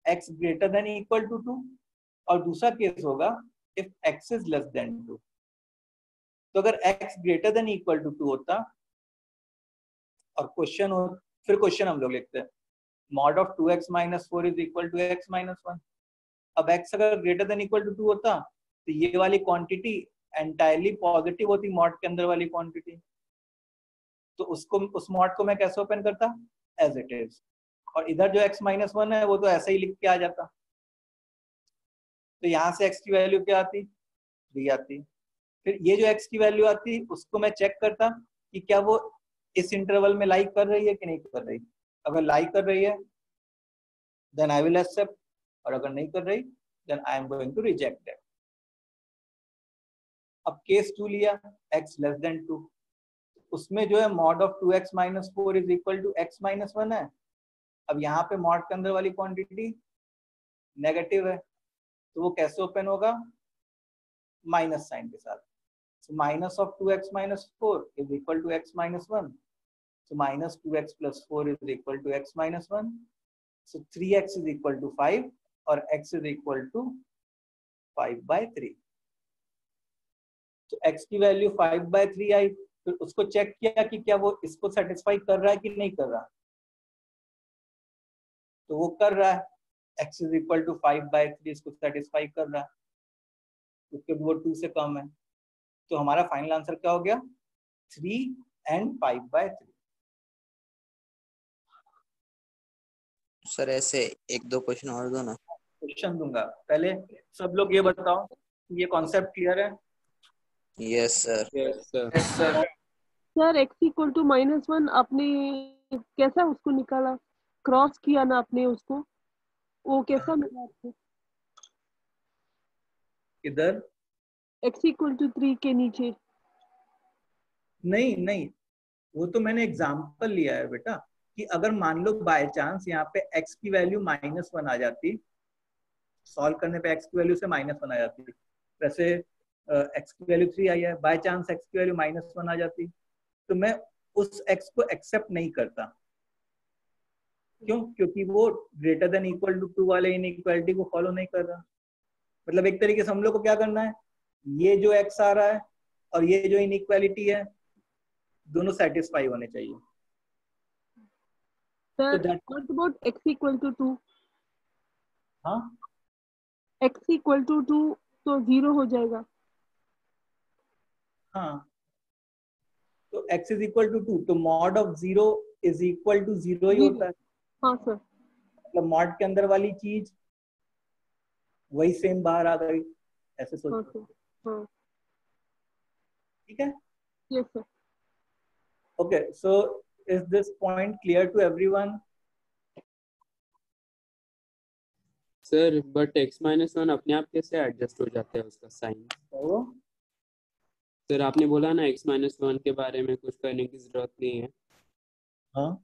x greater than equal to two और दूसरा केस होगा if x is less than two तो अगर x greater than equal to two होता और क्वेश्चन हो, फिर क्वेश्चन हम लोग लिखते हैं। Mod of two x minus four is equal to x minus one अब x अगर greater than equal to two होता तो ये वाली क्वांटिटी एंटायरली पॉजिटिव होती मॉड के अंदर वाली क्वांटिटी तो उसको, उस मॉड को मैं कैसे ओपन करता? एज इट इज़ और इधर जो एक्स माइनस वन है, वो तो ऐसे ही लिख के आ जाता। तो यहाँ से x की वैल्यू क्या आती? थ्री आती। फिर ये जो एक्स की वैल्यू आती, उसको मैं चेक करता कि क्या वो इस इंटरवल में लाइक कर रही है कि नहीं कर रही। अगर लाइक कर रही है देन आई विल एक्सेप्ट और अगर नहीं कर रही then I am going to reject that अब केस टू लिया, x लेस देन टू उसमें जो है mod of two x minus four is equal to x minus one है। अब यहाँ पे मॉड के अंदर वाली क्वांटिटी नेगेटिव है। तो वो कैसे ओपन होगा? माइनस साइन के साथ। So minus of 2x minus 4 is equal to x minus 1 so minus 2x plus 4 is equal to x minus 1 so 3x is equal to 5 or x is equal to 5 by 3 तो x की value 5 by 3 आई फिर उसको check किया कि क्या वो इसको satisfy कर रहा है कि नहीं कर रहा? तो वो कर रहा है। x is equal to five by three इसको सेटिस्फाई कर रहा है। क्योंकि वो टू से कम है। तो हमारा फाइनल आंसर क्या हो गया? Three and five by three sir ऐसे एक दो क्वेश्चन और दो ना। क्वेश्चन दूँगा। पहले सब लोग ये बताओ ये कॉन्सेप्ट क्लियर है? Yes sir yes sir sir x equal to minus one आपने कैसा उसको निकाला? क्रॉस किया ना आपने उसको? वो कैसा मिला आपको? इधर एक्स इक्वल टू थ्री के नीचे। नहीं नहीं। वो तो मैंने एग्ज़ाम्पल लिया है बेटा कि अगर मान लो बाय चांस यहाँ पे x की वैल्यू माइनस वन आ जाती सॉल्व करने पे x की वैल्यू से माइनस वन आ जाती। वैसे x की वैल्यू थ्री आई है बाय चांस एक्स की वैल्यू माइनस वन आ जाती। तो मैं उस एक्स को एक्सेप्ट नहीं करता। क्यों? क्योंकि वो greater than equal to two वाले इनइक्वालिटी को फॉलो नहीं कर रहा। मतलब एक तरीके से हम लोग को क्या करना है? ये जो एक्स आ रहा है और ये जो इनइक्वालिटी है दोनों सेटिस्फाई होने चाहिए। सर एक्स टू हाँ? एक्स टू तो ज़ीरो हो जाएगा। हाँ। तो x is equal to two तो mod of zero is equal to zero ही होता है। हाँ सर मतलब मॉड के अंदर वाली चीज़ वही सेम बाहर आ गई ऐसे हाँ सोचो सर हाँ। ठीक है? Yes sir okay so is this point clear to everyone sir but x minus one अपने आप कैसे एडजस्ट हो जाता है उसका साइन तो सर आपने बोला ना x माइनस वन के बारे में कुछ करने की ज़रूरत नहीं है। हाँ।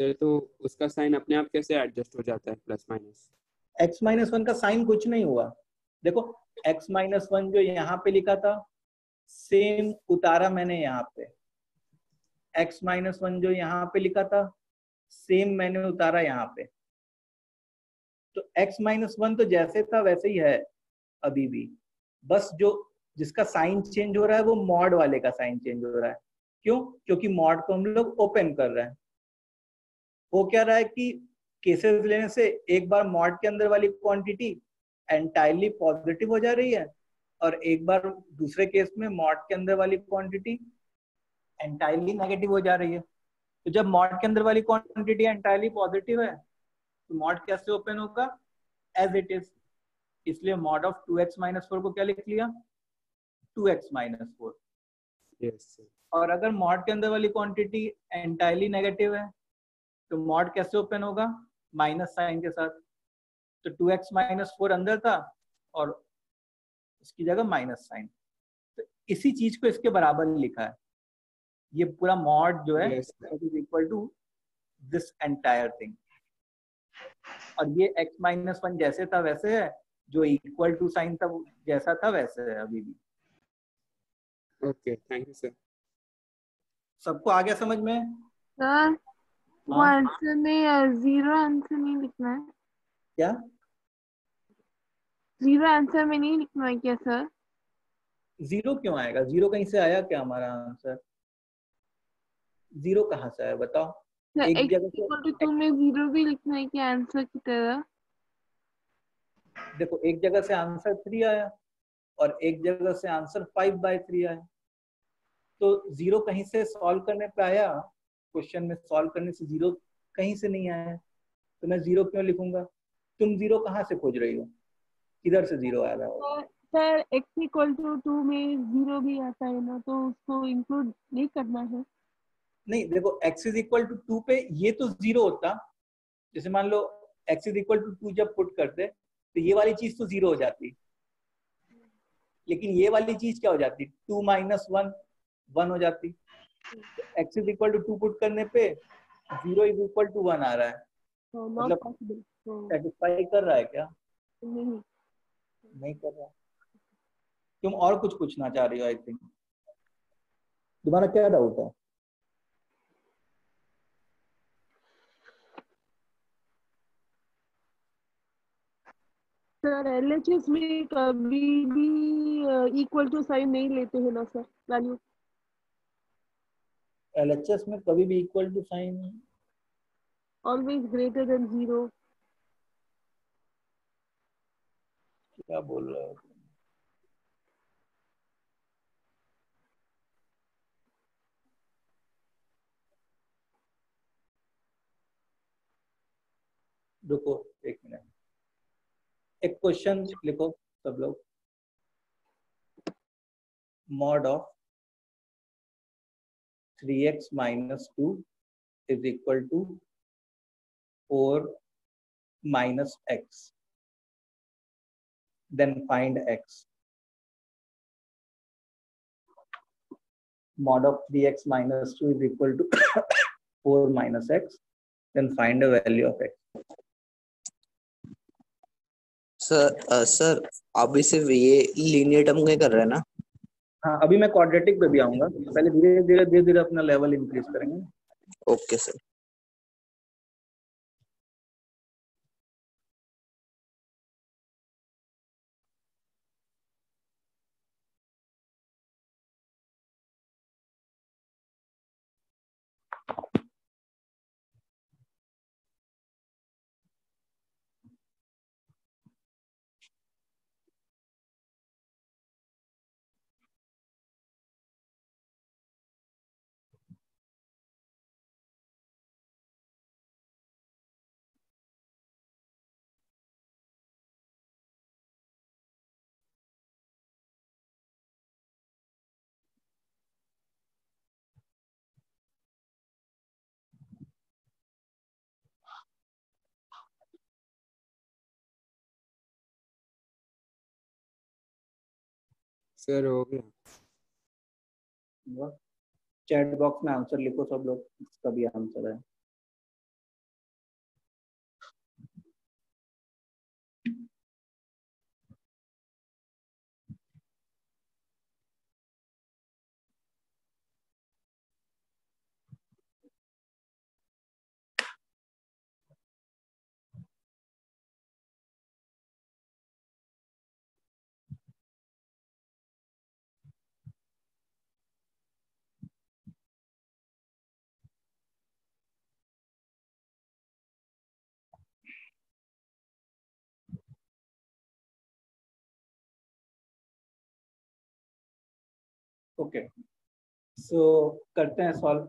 सर तो उसका साइन अपने आप कैसे एडजस्ट हो जाता है plus minus x minus one का साइन कुछ नहीं हुआ। देखो x माइनस वन जो यहाँ पे लिखा था सेम उतारा मैंने यहाँ पे। X माइनस वन जो यहाँ पे लिखा था सेम मैंने उतारा यहाँ पे। तो x माइनस वन तो जैसे था वैसे ही है अभी भी। बस जो जिसका साइन चेंज हो रहा है, वो मॉड वाले का साइन चेंज हो रहा है। क्यों? क्योंकि मॉड को हम लोग ओपन कर रहे हैं। वो क्या रहा है कि केसेस लेने से एक बार मॉड के अंदर वाली क्वांटिटी एंटायरली पॉजिटिव हो जा रही है और एक बार दूसरे केस में मॉड के अंदर वाली क्वांटिटी एंटायरली नेगेटिव हो जा रही है। तो जब मॉड के अंदर वाली क्वांटिटी एंटायरली पॉजिटिव है तो मॉड कैसे ओपन होगा? एज इट इज़ इसलिए mod of two x minus four को क्या लिख लिया? टू एक्स माइनस फोर और अगर मॉड के अंदर वाली क्वांटिटी एंटायरली नेगेटिव है तो मॉड कैसे ओपन होगा? माइनस साइन के साथ। तो टू एक्स माइनस फोर अंदर था और उसकी जगह माइनस साइन तो इसी चीज़ को इसके बराबर लिखा है। ये पूरा मॉड जो है equal to this entire thing और ये x माइनस वन जैसे था वैसे है जो इक्वल टू साइन था वो जैसा था वैसे है अभी भी। ओके थैंक यू सर सबको आ गया समझ में? सर वो। आंसर में ज़ीरो आंसर नहीं लिखना है। क्या? ज़ीरो आंसर में नहीं लिखना है क्या सर ज़ीरो क्यों आएगा? ज़ीरो कहीं से आया क्या हमारा आंसर ज़ीरो कहाँ से आया बताओ। सर एक जगह से- इक्वल टू टू में ज़ीरो भी लिखना है क्या आंसर की तरह? देखो एक जगह से आंसर थ्री आया और एक जगह से आंसर फाइव बाय थ्री आया। तो ज़ीरो कहीं से सॉल्व करने पे आया? क्वेश्चन में सॉल्व करने से ज़ीरो कहीं से नहीं आया। तो मैं ज़ीरो क्यों लिखूँगा? तुम ज़ीरो कहाँ से खोज रही हो? किधर से ज़ीरो आ रहा हो? Sir x equal to two में ज़ीरो भी आता है ना तो उसको इंक्लूड नहीं करना है। नहीं देखो x is equal to two पे ये तो ज़ीरो होता। जैसे मान लो x is equal to two जब पुट करते तो ये वाली चीज़ तो ज़ीरो हो जाती। लेकिन ये वाली चीज़ क्या हो जाती? टू माइनस वन वन हो जाती। X is equal to two put करने पे zero is equal to one आ रहा है। नॉट मतलब- सेटिस्फाई कर रहा है क्या? नहीं। नहीं कर रहा। तुम और कुछ पूछना चाह रही हो आई थिंक तुम्हारा क्या डाउट है? सर एलएचएस में कभी भी इक्वल टू साइन नहीं लेते हैं ना सर। वैल्यू एलएचएस में कभी भी equal to sign always greater than zero क्या बोल रहे हो रुको एक मिनट। एक क्वेश्चन लिखो सब लोग। Mod of three x minus two is equal to four minus x then find x mod of 3x minus 2 is equal to 4 minus x then find the value of x sir sir अभी सिर्फ़ ये linear term में कर रहे हैं ना हाँ अभी मैं क्वाड्रेटिक पे भी आऊँगा। पहले धीरे धीरे धीरे धीरे अपना लेवल इंक्रीज करेंगे। ओके सर सर हो गया। चैट बॉक्स में आंसर लिखो सब लोग इसका आंसर है। ओके। सो करते हैं सॉल्व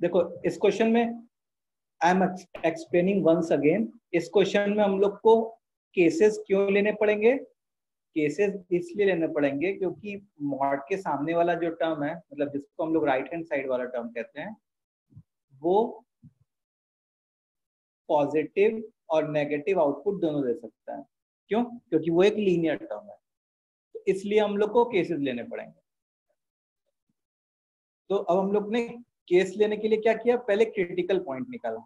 देखो, इस क्वेश्चन में I am explaining once again इस क्वेश्चन में हम लोग को केसेस क्यों लेने पड़ेंगे? केसेस इसलिए लेने पड़ेंगे क्योंकि मॉड के सामने वाला जो टर्म है मतलब जिसको हम लोग राइट हैंड साइड वाला टर्म कहते हैं, वो पॉजिटिव और नेगेटिव आउटपुट दोनों दे सकता है। क्यों? क्योंकि वो एक लीनियर टर्म है। इसलिए हम लोग को केसेस लेने पड़ेंगे। तो अब हम लोग ने केस लेने के लिए क्या किया? पहले क्रिटिकल पॉइंट निकाला।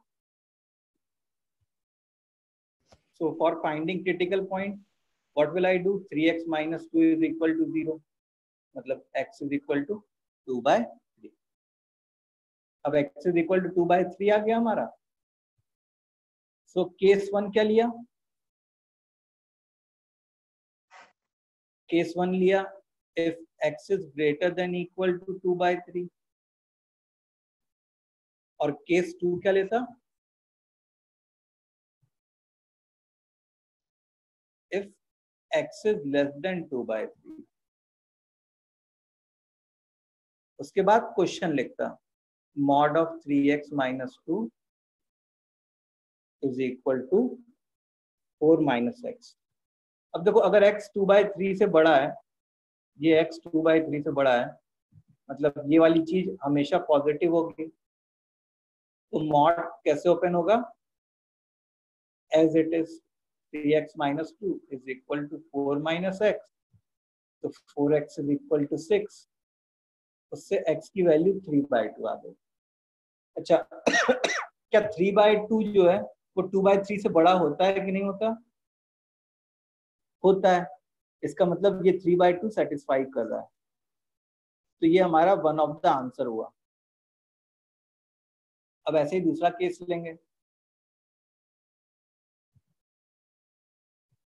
So for finding critical point what will I do three x minus two is equal to zero मतलब x is equal to two by three अब x is equal to two by three आ गया हमारा। So case one क्या लिया? Case one लिया, if x is greater than equal to 2 by 3 और case two क्या लेता? if x is less than 2 by 3 उसके बाद क्वेश्चन लिखता mod of three x minus two is equal to four minus x अब देखो, अगर x टू बाई थ्री से बड़ा है, ये x टू बाई थ्री से बड़ा है मतलब ये वाली चीज़ हमेशा पॉजिटिव होगी तो मॉड कैसे ओपन होगा as it is 3x minus 2 is equal to 4 minus x. तो 4x is equal to 6. उससे x की वैल्यू 3 बाई टू आ गई अच्छा क्या थ्री बाई टू जो है, वो टू बाई थ्री से बड़ा होता है कि नहीं होता होता है। इसका मतलब ये थ्री बाई टू सेटिस्फाई कर रहा है। तो ये हमारा वन ऑफ़ द आंसर हुआ। अब ऐसे ही दूसरा केस लेंगे।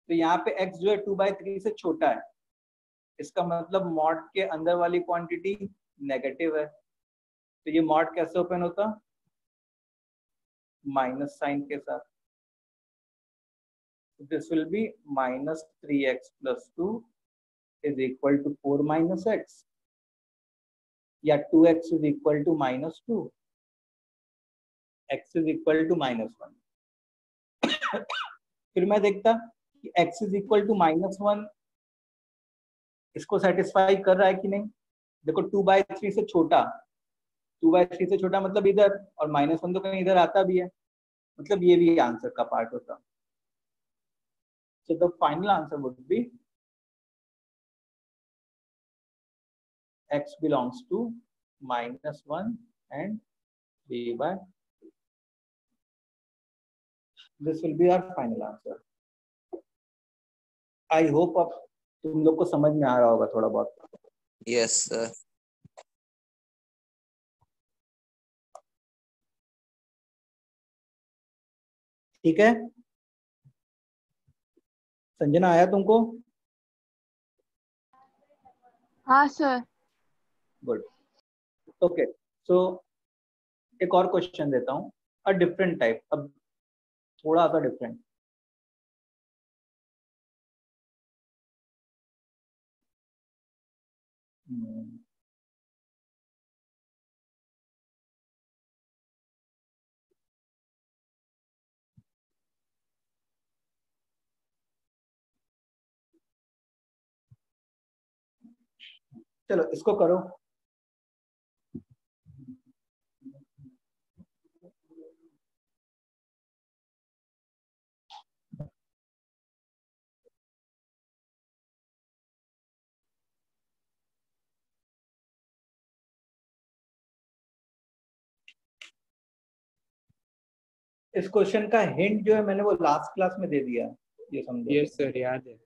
तो यहाँ पे x जो है टू बाई थ्री से छोटा है। इसका मतलब मॉड के अंदर वाली क्वांटिटी नेगेटिव है। तो ये मॉड कैसे ओपन होता? माइनस साइन के साथ। Will be minus three x plus two is equal to four minus x या two x is equal to minus two x is equal to minus फिर मैं देखता कि x is equal to minus one इसको satisfy कर रहा है कि नहीं? देखो टू बाई थ्री से छोटा। टू बाई थ्री से छोटा मतलब इधर, और माइनस वन तो कहीं इधर आता भी है। मतलब ये भी आंसर का पार्ट होता। So the final answer would be x belongs to minus 1 and b by this will be our final answer I hope अब तुम लोग को समझ में आ रहा होगा थोड़ा बहुत यस सर ठीक है संजना आया तुमको? हाँ सर गुड। ओके सो एक और क्वेश्चन देता हूँ। अ डिफरेंट टाइप अब थोड़ा सा डिफरेंट Hmm. चलो, इसको करो। इस क्वेश्चन का हिंट जो है मैंने वो लास्ट क्लास में दे दिया, ये समझो। यस सर याद है।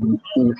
Uhum.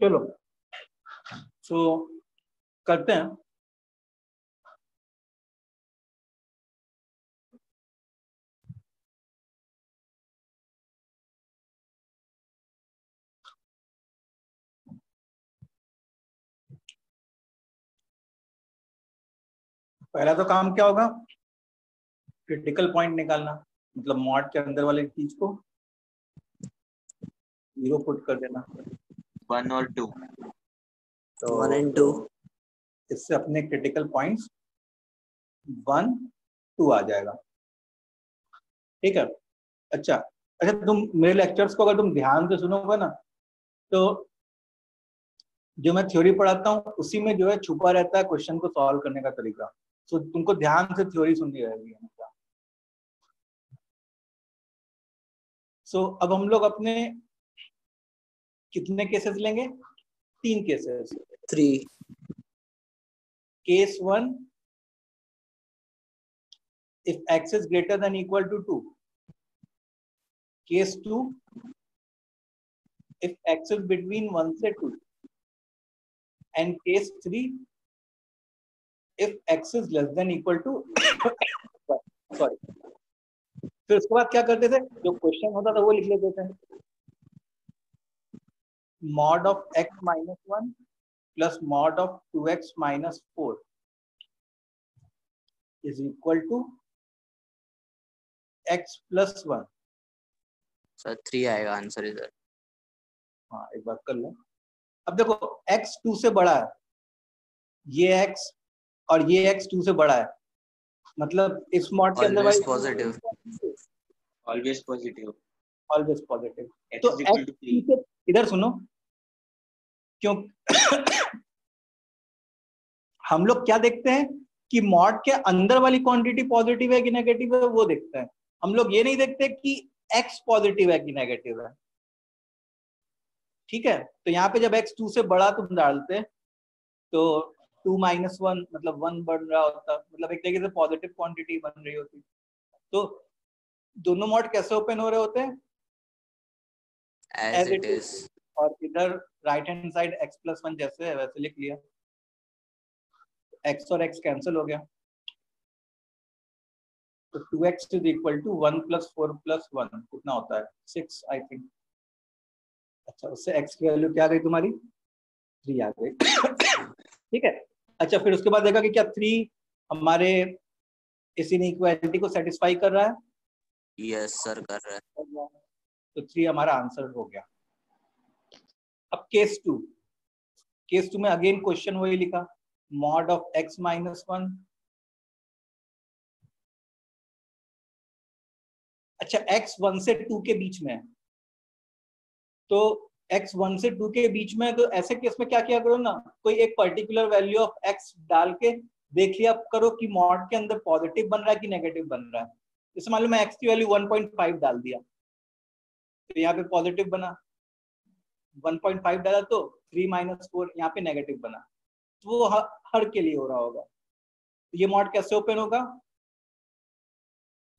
चलो। सो करते हैं। पहला तो काम क्या होगा? क्रिटिकल पॉइंट निकालना मतलब मॉड के अंदर वाले चीज़ को ज़ीरो पुट कर देना। वन और टू तो वन एंड टू इससे अपने क्रिटिकल पॉइंट्स वन टू आ जाएगा। ठीक है? अच्छा अच्छा तुम मेरे लेक्चर्स को अगर तुम ध्यान से सुनोगे ना तो जो मैं थ्योरी पढ़ाता हूँ उसी में जो है छुपा रहता है क्वेश्चन को सॉल्व करने का तरीका। सो तुमको ध्यान से थ्योरी सुननी रहेगी हमेशा। सो अब हम लोग अपने कितने केसेस लेंगे? तीन cases three case one if x is greater than equal to two case two if x is between one से two and case three if x is less than equal to sorry फिर उसके बाद क्या करते थे? जो question होता था वो लिख लेते थे. Mod of x minus one plus mod of 2x minus 4 is equal to x plus 1 sir three आएगा आंसर इधर। हाँ एक बार कर लें। अब देखो x टू से बड़ा है। ये x और ये x टू से बड़ा है। मतलब इस मॉड के अंदर Always positive. Always positive always positive तो x to 3 2 से इधर सुनो। क्यों? हम लोग क्या देखते हैं कि मॉड के अंदर वाली क्वांटिटी पॉजिटिव है कि नेगेटिव है, वो देखते हैं। हम लोग ये नहीं देखते कि x पॉजिटिव है कि नेगेटिव है। ठीक है? तो यहाँ पे जब एक्स टू से बड़ा तुम डालते तो टू माइनस वन मतलब वन बढ़ रहा होता मतलब एक तरीके से पॉजिटिव क्वांटिटी बन रही होती। तो दोनों मॉड कैसे ओपन हो रहे होते हैं? एज इट इज़ और इधर right hand side x plus one जैसे है वैसे लिख लिया। X और x कैंसिल हो गया। तो two x is equal to one plus four plus one कितना होता है? सिक्स आई थिंक अच्छा उससे x की वैल्यू क्या आ गई तुम्हारी? थ्री आ गई। ठीक है? अच्छा फिर उसके बाद देखा कि क्या थ्री हमारे इस इनइक्वालिटी को सेटिस्फाई कर रहा है? यस सर कर रहा है। तो थ्री हमारा आंसर हो गया। अब केस टू केस टू में अगेन क्वेश्चन वही लिखा। Mod of x minus one अच्छा एक्स वन से टू के बीच में है। तो एक्स वन से टू के बीच में तो ऐसे केस में क्या किया करो ना? कोई एक पर्टिकुलर वैल्यू ऑफ़ एक्स डाल के देख लिया करो कि मॉड के अंदर पॉजिटिव बन रहा है कि नेगेटिव बन रहा है। जैसे मान लो मैं एक्स की वैल्यू 1.5 डाल दिया। तो यहाँ पे पॉजिटिव बना। 1.5 डाला तो 3 माइनस फोर यहाँ पे नेगेटिव बना। तो वो हर, हर के लिए हो रहा होगा। तो ये मॉड कैसे ओपन होगा?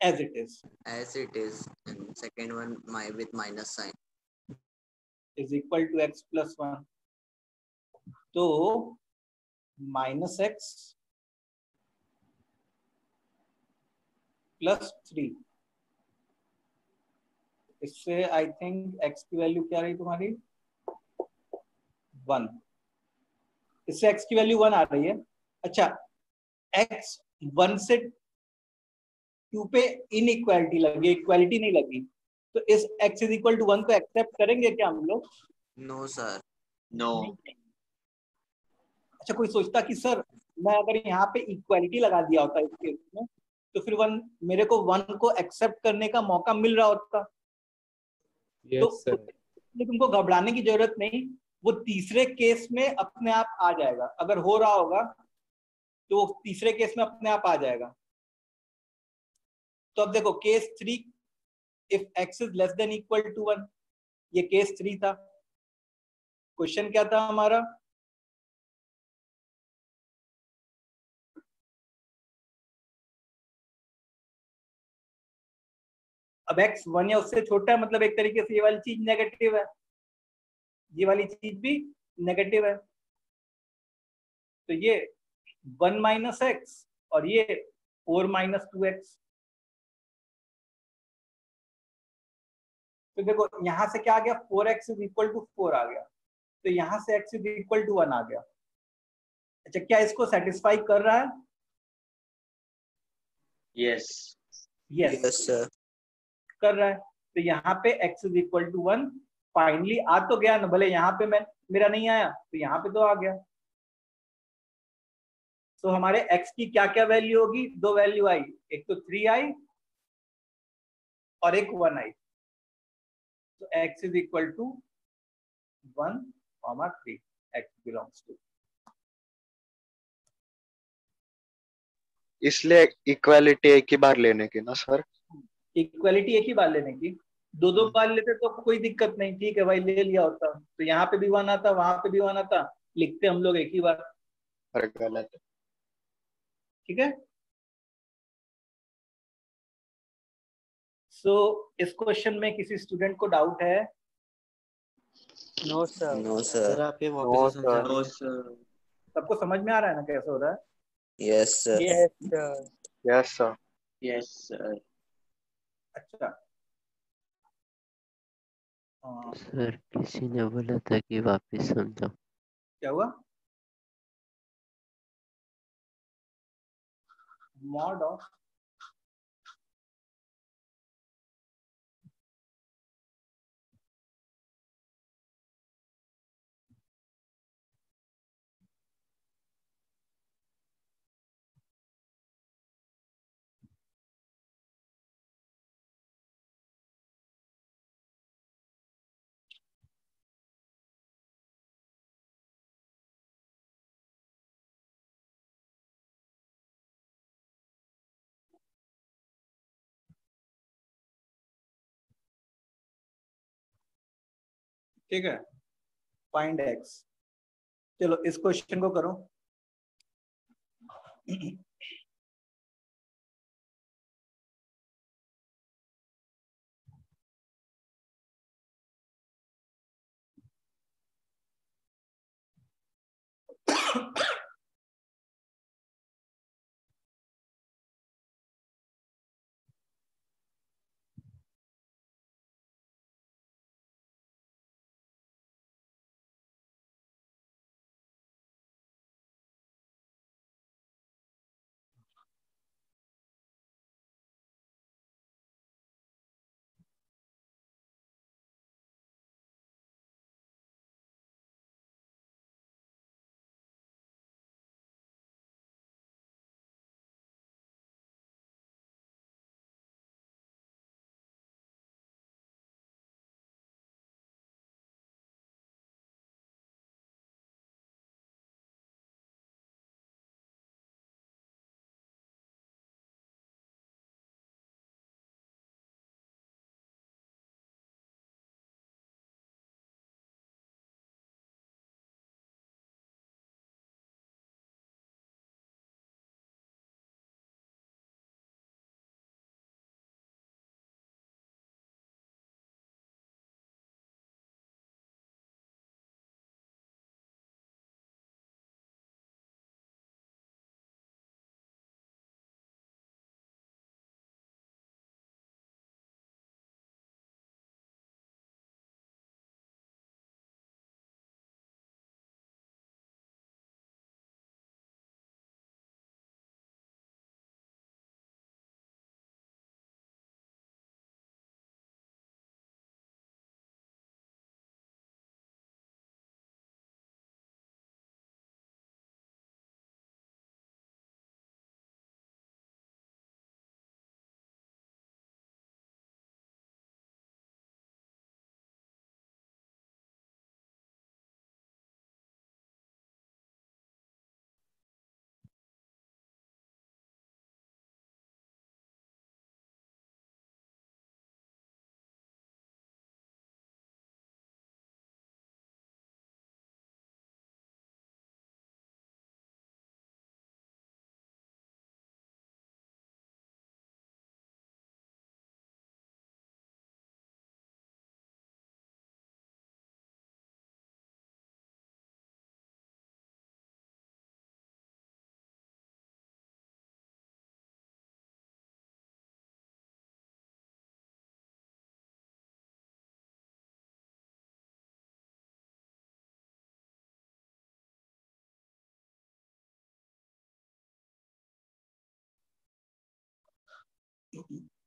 As it is as it is second one my with minus sign is equal to x plus one तो माइनस एक्स प्लस थ्री इससे आई थिंक एक्स की वैल्यू क्या रही तुम्हारी? वन। इससे एक्स की वैल्यू वन आ रही है। अच्छा एक्स वन से टू पे इन इक्वालिटी लगी इक्वालिटी नहीं लगी। तो इस x is equal to one को एक्सेप्ट करेंगे क्या हम लोग? नो सर नो अच्छा कोई सोचता कि सर मैं अगर यहाँ पे इक्वालिटी लगा दिया होता इस केस में तो फिर वन मेरे को वन को एक्सेप्ट करने का मौका मिल रहा होता। Yes, तो यस सर इसलिए तुमको घबराने की ज़रूरत नहीं। वो तीसरे केस में अपने आप आ जाएगा। अगर हो रहा होगा तो वो तीसरे केस में अपने आप आ जाएगा। तो अब देखो, case three if x is less than equal to one ये केस थ्री था। क्वेश्चन क्या था हमारा? अब एक्स वन या उससे छोटा है मतलब एक तरीके से ये वाली चीज़ नेगेटिव है। ये वाली चीज़ भी नेगेटिव है। तो ये वन माइनस एक्स और ये फोर माइनस टू एक्स तो देखो यहाँ से क्या आ गया? Four x is equal to four आ गया। तो यहाँ से x is equal to one आ गया। अच्छा क्या इसको सेटिस्फाई कर रहा है? Yes. यस यस सर कर रहा है। तो यहाँ पे x is equal to one finally आ तो गया ना भले यहाँ पे मैं मेरा नहीं आया तो यहाँ पे तो आ गया। तो so, हमारे x की क्या क्या वैल्यू होगी? दो वैल्यू आई एक तो थ्री आई और एक वन आई। तो x is equal to one comma three x belongs to इसलिए इक्वालिटी एक ही बार लेने की ना सर इक्वालिटी एक ही बार लेने की। दो दो बार लेते तो कोई दिक्कत नहीं ठीक है भाई ले लिया होता। तो यहाँ पे भी वन आता वहाँ पे भी वन आता लिखते हम लोग एक ही बार। गलत है। ठीक है? सो इस क्वेश्चन में किसी स्टूडेंट को डाउट है? नो सर नो सर आप ये वापस sir. समझा सबको समझ में आ रहा है ना कैसे हो रहा है? Yes sir yes sir yes sir Yes, sir. अच्छा। हाँ, सर किसी ने बोला था कि वापस समझाओ। क्या हुआ? मॉड ऑफ़ ठीक है? फाइंड एक्स चलो इस क्वेश्चन को करो। Mm-hmm.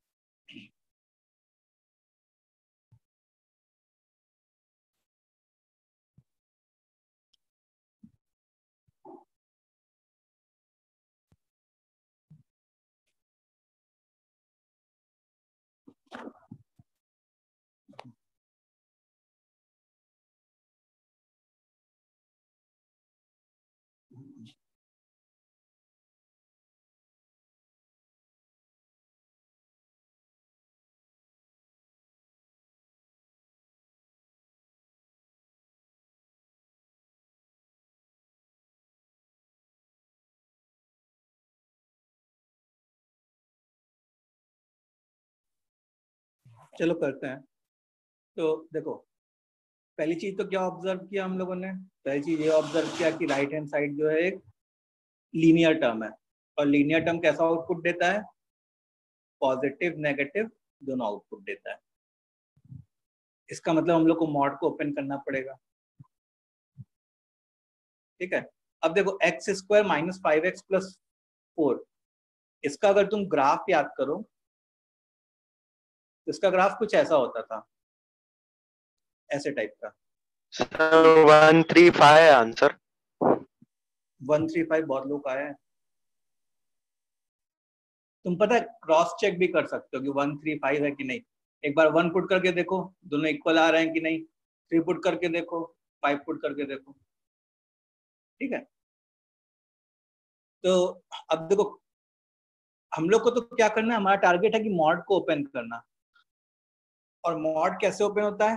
चलो करते हैं। तो देखो, पहली चीज़ तो क्या ऑब्ज़र्व किया हम लोगों ने? पहली चीज़ ये ऑब्ज़र्व किया कि राइट हैंड साइड जो है एक लीनियर टर्म है। और लीनियर टर्म कैसा आउटपुट देता है? पॉजिटिव नेगेटिव दोनों आउटपुट देता है। इसका मतलब हम लोग को मॉड को ओपन करना पड़ेगा। ठीक है? अब देखो x square minus five x plus four इसका अगर तुम ग्राफ याद करो इसका ग्राफ कुछ ऐसा होता था। ऐसे टाइप का। One three five answer. One three five बहुत लोग आया है। तुम पता है क्रॉस चेक भी कर सकते हो कि वन थ्री फाइव है कि नहीं। एक बार वन पुट करके देखो दोनों इक्वल आ रहे हैं कि नहीं। थ्री पुट करके देखो फाइव पुट करके देखो। ठीक है? तो अब देखो हम लोग को तो क्या करना है? हमारा टारगेट है कि मॉड को ओपन करना। और मॉड कैसे ओपन होता है?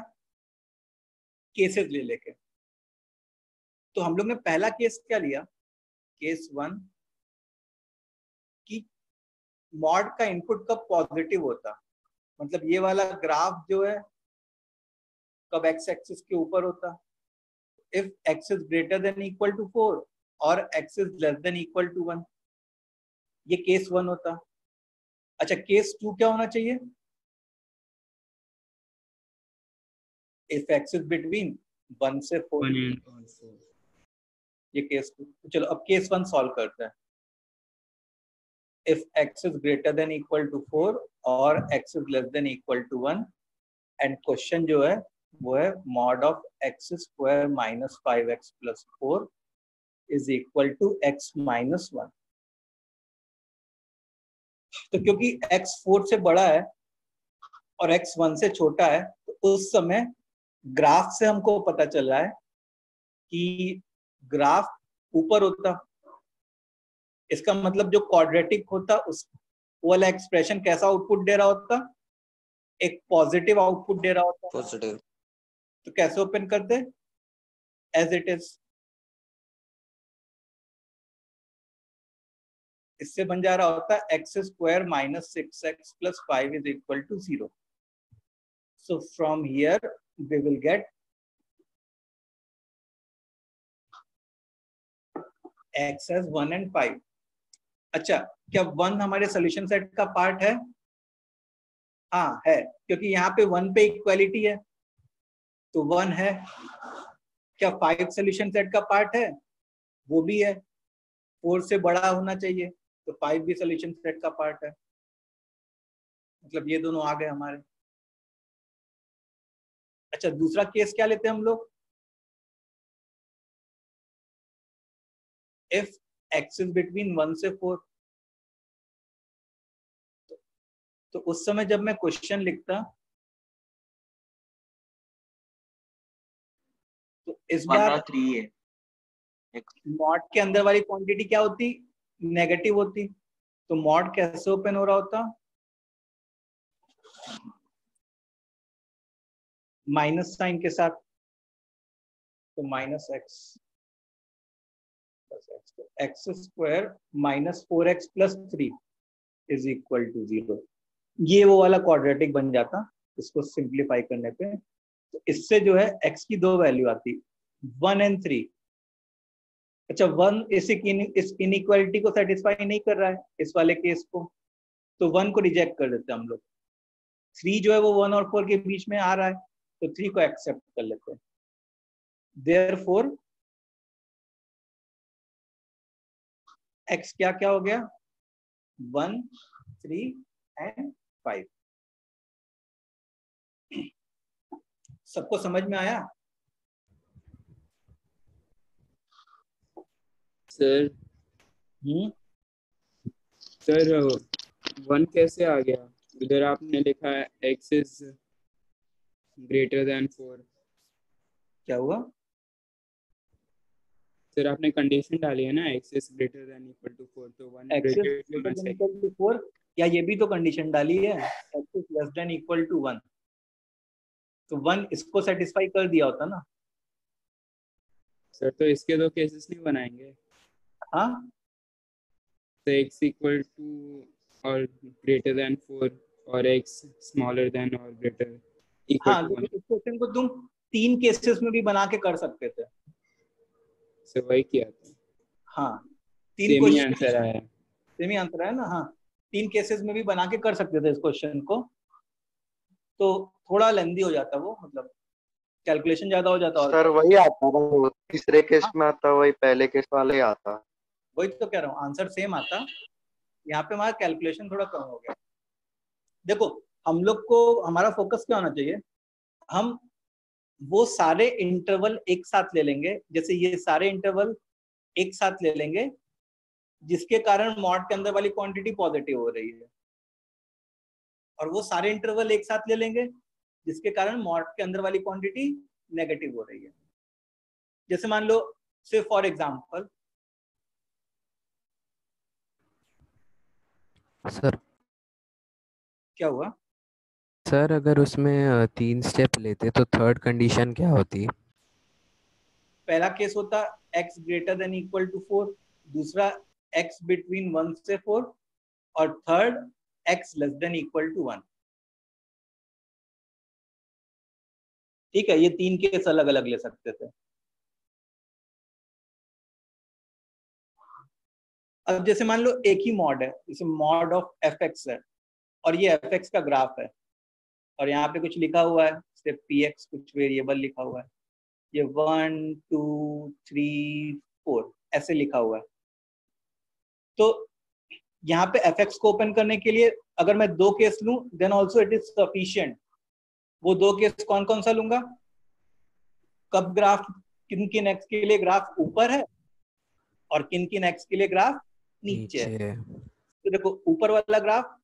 केसेस ले लेके। तो हम लोग ने पहला केस क्या लिया? केस वन कि मॉड का इनपुट कब पॉजिटिव होता? मतलब ये वाला ग्राफ जो है, कब एक्स एक्सिस के ऊपर होता? If x is greater than equal to four और x is less than equal to one ये केस वन होता। अच्छा केस टू क्या होना चाहिए? If x is between one से फोर ये केस चलो अब केस वन सॉल्व करते हैं। If x is greater than equal to four और x is less than equal to one and question जो है वो है mod of x square minus five x plus four is equal to x minus one तो क्योंकि x four से बड़ा है और एक्स वन से छोटा है तो उस समय ग्राफ से हमको पता चल रहा है कि ग्राफ ऊपर होता इसका मतलब जो क्वाड्रेटिक होता उस वाला एक्सप्रेशन कैसा आउटपुट दे रहा होता? एक पॉजिटिव आउटपुट दे रहा होता। पॉजिटिव तो कैसे ओपन करते? एज इट इज़ इससे बन जा रहा होता x square minus six x plus five is equal to zero so from here we will get x as one and five अच्छा क्या वन हमारे सोल्यूशन सेट का पार्ट है? हाँ है, क्योंकि यहाँ पे वन पे इक्वालिटी है। तो वन है। क्या फाइव सोल्यूशन सेट का पार्ट है? वो भी है। फोर से बड़ा होना चाहिए। तो फाइव भी सोल्यूशन सेट का पार्ट है। मतलब ये दोनों आ गए हमारे। अच्छा दूसरा केस क्या लेते हैं हम लोग? If x is between one से फोर तो उस समय जब मैं क्वेश्चन लिखता तो इस बार थ्री है। मॉड के अंदर वाली क्वांटिटी क्या होती? नेगेटिव होती। तो मॉड कैसे ओपन हो रहा होता? माइनस साइन के साथ तो minus x x square minus four x plus three is equal to zero ये वो वाला क्वाड्रेटिक बन जाता, इसको सिंप्लीफाई करने पे। तो इससे जो है, x की दो वैल्यू आती वन एंड थ्री अच्छा वन इस इस इनइक्वालिटी को सेटिस्फाई नहीं कर रहा है, इस वाले केस को। तो वन को रिजेक्ट कर देते हैं हम लोग। थ्री जो है, वो वन और फोर के बीच में आ रहा है। तो थ्री को एक्सेप्ट कर लेते हैं। देयर फोर एक्स क्या क्या हो गया? वन थ्री एंड फाइव सबको समझ में आया? सर हम्म। सर वन कैसे आ गया? उधर आपने लिखा है x is greater than four क्या हुआ? सर आपने कंडीशन डाली है ना? X is greater than equal to four तो one x is equal to four या ये भी तो कंडीशन डाली है? X is less than equal to one तो वन इसको सेटिस्फाई कर दिया होता ना? सर तो इसके दो केसेस नहीं बनाएँगे? हाँ? तो एक्स इक्वल टू और ग्रेटर देन फोर और एक्स स्मॉलर देन और ग्रेटर हाँ इस क्वेश्चन को तुम तीन केसेस में भी बना के कर सकते थे। सर वही किया था। हाँ तीन सेम ही क्वेश्चन आंसर आया। सेम ही आंसर है ना हाँ। तीन केसेस में भी बना के कर सकते थे इस क्वेश्चन को। तो थोड़ा लेंदी हो जाता वो मतलब कैलकुलेशन ज़्यादा हो जाता और सर वही आता है वो तीसरे केस हाँ? में आता वही पहले केस वाले ही आता। वही तो कह रहा हूँ आंसर सेम आता। यहाँ पे हमारा कैलकुलेशन थोड़ा कम हो गया। देखो हम लोग को हमारा फोकस क्या होना चाहिए? हम वो सारे इंटरवल एक साथ ले लेंगे जैसे ये सारे इंटरवल एक साथ ले लेंगे जिसके कारण मॉड के अंदर वाली क्वांटिटी पॉजिटिव हो रही है। और वो सारे इंटरवल एक साथ ले लेंगे जिसके कारण मॉड के अंदर वाली क्वांटिटी नेगेटिव हो रही है। जैसे मान लो से फॉर एग्ज़ाम्पल सर क्या हुआ? सर अगर उसमें तीन स्टेप लेते तो थर्ड कंडीशन क्या होती? पहला केस होता x greater than equal to four दूसरा x बिटवीन वन से फोर और third x less than equal to one ठीक है, ये तीन केस अलग अलग ले सकते थे। अब जैसे मान लो एक ही मॉड है जैसे मॉड ऑफ़ एफ़ एक्स है, और ये एफ़ एक्स का ग्राफ है। और यहाँ पे कुछ लिखा हुआ है सिर्फ़ पी एक्स कुछ वेरिएबल लिखा हुआ है। ये वन टू थ्री फोर ऐसे लिखा हुआ है। तो यहाँ पे एफ़ एक्स को ओपन करने के लिए अगर मैं दो केस लू then also it is sufficient वो दो केस कौन कौन सा लूँगा? कब ग्राफ किन किन एक्स के लिए ग्राफ ऊपर है और किन किन एक्स के लिए ग्राफ नीचे नीचे। है तो देखो ऊपर वाला ग्राफ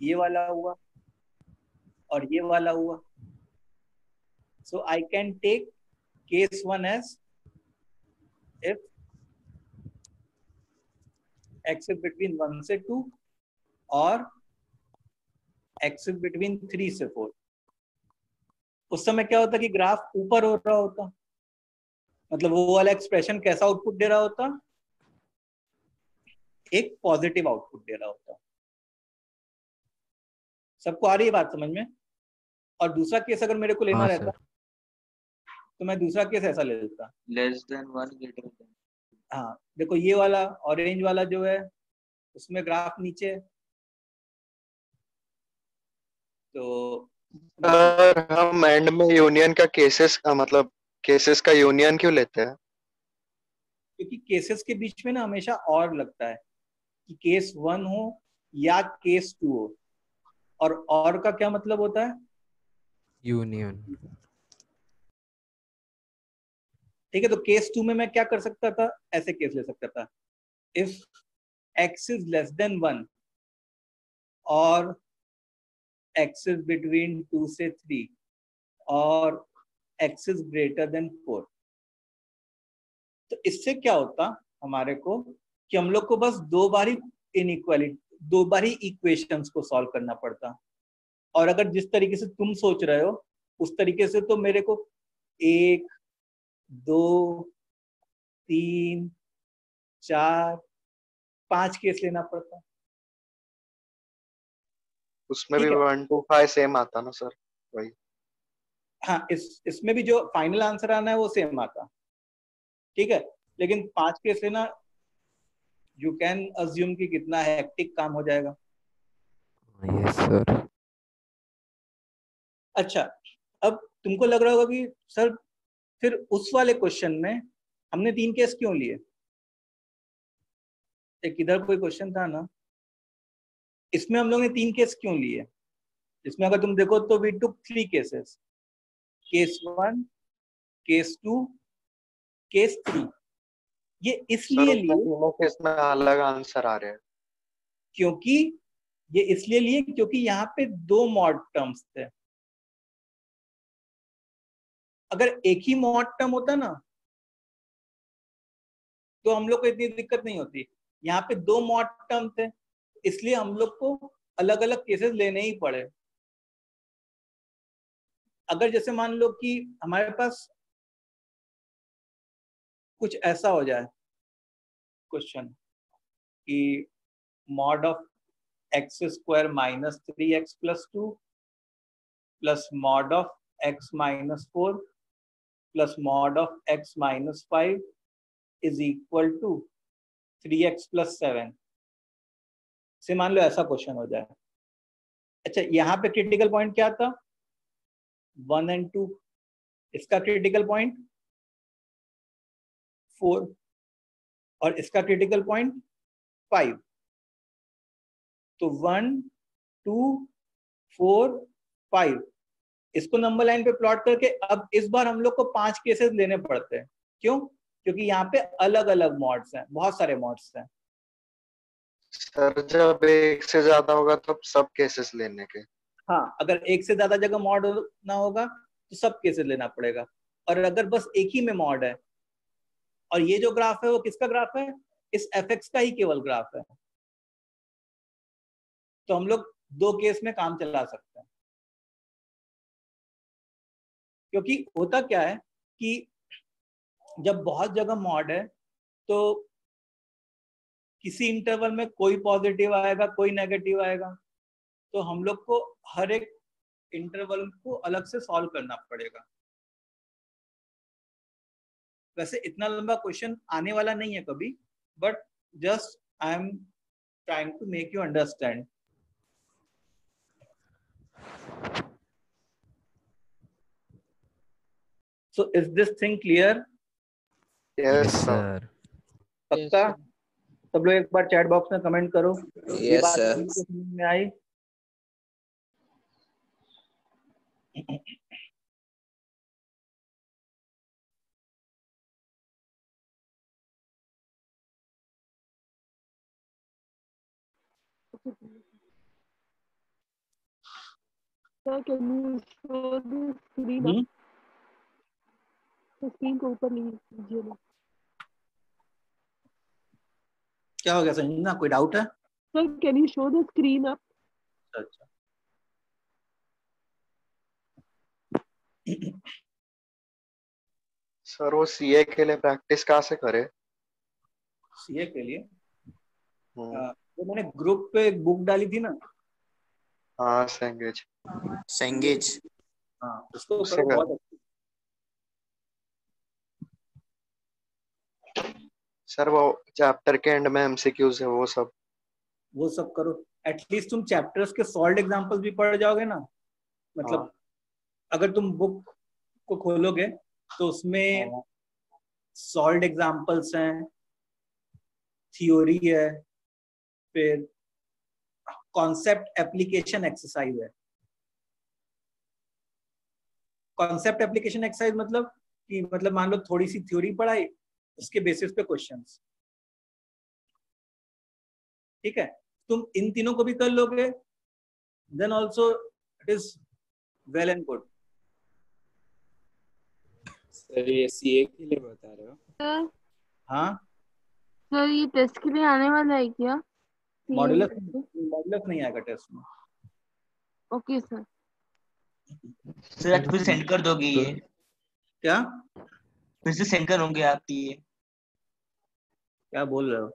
ये वाला हुआ और ये वाला हुआ। So I can take case one as if x between one से टू और एक्स बिटवीन थ्री से फोर उस समय क्या होता कि ग्राफ ऊपर हो रहा होता। मतलब वो वाला एक्सप्रेशन कैसा आउटपुट दे रहा होता? एक पॉजिटिव आउटपुट दे रहा होता। सबको आ रही है बात समझ में? और दूसरा केस अगर मेरे को लेना हाँ रहता तो मैं दूसरा केस ऐसा ले लेता। Less than one greater than हाँ देखो ये वाला ऑरेंज वाला जो है उसमें ग्राफ नीचे। तो सर हम एंड में यूनियन का केसेस का मतलब केसेस का यूनियन क्यों लेते हैं? क्योंकि केसेस के बीच में ना हमेशा और लगता है कि केस वन हो या केस टू हो। और और का क्या मतलब होता है? यूनियन ठीक है तो केस टू में मैं क्या कर सकता था? ऐसे केस ले सकता था। If x is less than one और एक्स इज़ बिटवीन टू से थ्री और x is greater than four तो इससे क्या होता हमारे को कि हम लोग को बस दो बार ही इनइक्वालिटी दो बार ही इक्वेशंस को सॉल्व करना पड़ता। और अगर जिस तरीके से तुम सोच रहे हो उस तरीके से तो मेरे को एक दो तीन चार पाँच केस लेना पड़ता। उसमें भी वन टू फाइव सेम आता ना सर वही। हाँ इस इसमें भी जो फाइनल आंसर आना है वो सेम आता। ठीक है? लेकिन पाँच केस लेना यू कैन अज्यूम कि कितना हेक्टिक काम हो जाएगा। यस सर अच्छा अब तुमको लग रहा होगा कि सर फिर उस वाले क्वेश्चन में हमने तीन केस क्यों लिए? एक इधर कोई क्वेश्चन था ना। इसमें हम लोग ने तीन केस क्यों लिए? इसमें अगर तुम देखो तो we took three cases case one case two case three ये इसलिए लिए केस में अलग आंसर आ रहे हैं। क्योंकि ये इसलिए लिए क्योंकि यहाँ पे दो मॉड टर्म्स थे। अगर एक ही मॉड टर्म होता ना तो हम लोग को इतनी दिक्कत नहीं होती। यहाँ पे दो मॉड टर्म थे, इसलिए हम लोग को अलग अलग केसेस लेने ही पड़े। अगर जैसे मान लो कि हमारे पास कुछ ऐसा हो जाए क्वेश्चन कि mod of x square minus three x plus two, plus mod of x minus four plus mod of x minus five is equal to three x plus seven से मान लो ऐसा क्वेश्चन हो जाए। अच्छा यहाँ पे क्रिटिकल पॉइंट क्या था? वन एंड टू इसका क्रिटिकल पॉइंट फोर और इसका क्रिटिकल पॉइंट फाइव तो वन टू फोर फाइव इसको नंबर लाइन पे प्लॉट करके अब इस बार हम लोग को पाँच केसेस लेने पड़ते हैं। क्यों? क्योंकि यहाँ पे अलग अलग मॉड्स हैं बहुत सारे मॉड्स हैं। सर जब एक से ज़्यादा होगा तब सब केसेस लेने के। हाँ अगर एक से ज़्यादा जगह मॉड ना होगा तो सब केसेस लेना पड़ेगा। और अगर बस एक ही में मॉड है और ये जो ग्राफ है वो किसका ग्राफ है? इस एफ़ का ही केवल ग्राफ है। तो हम लोग दो केस में काम चला सकते हैं। क्योंकि होता क्या है कि जब बहुत जगह मॉड है तो किसी इंटरवल में कोई पॉजिटिव आएगा, कोई नेगेटिव आएगा तो हम लोग को हर एक इंटरवल को अलग से सॉल्व करना पड़ेगा। वैसे इतना लंबा क्वेश्चन आने वाला नहीं है कभी but just I am trying to make you understand so is this thing clear? Sir sir पक्का? सब लोग एक बार चैट बॉक्स में कमेंट करो। बात sir may I? Sir, can you show the screen? up? हम्म? तो स्क्रीन को ऊपर ना। क्या हो गया संजना कोई डाउट है? Sir can you show the screen up अच्छा। सर वो सीए के लिए प्रैक्टिस कहाँ से करे? सीए के लिए? हम्म, अ, मैंने ग्रुप पे एक बुक डाली थी ना। हाँ सैंगेज सेंगेज हाँ उसको उससे करो कर। बहुत सर वो चैप्टर के एंड में एमसीक्यूज है वो सब। वो सब करो। एटलीस्ट तुम चैप्टर्स के सॉल्ड एग्जांपल्स भी पढ़ जाओगे ना। मतलब हाँ। अगर तुम बुक को खोलोगे तो उसमें सॉल्ड एग्जांपल्स हैं थ्योरी है फिर कॉन्सेप्ट एप्लीकेशन एक्सरसाइज है। कॉन्सेप्ट एप्लीकेशन एक्सरसाइज मतलब कि मतलब मान लो थोड़ी सी थ्योरी पढ़ाई उसके बेसिस पे क्वेश्चंस ठीक है? तुम इन तीनों को भी कर लोगे then also it is well and good sir ये सीए के लिए बता रहे हो? हाँ? सर ये टेस्ट के लिए आने वाला है क्या? मॉड्यूलस मॉड्यूलस नहीं आएगा टेस्ट में। ओके सर सर फिर सेंड कर दोगे ये? क्या? फिर से सेंड करोगे आप ये। क्या बोल रहे हो?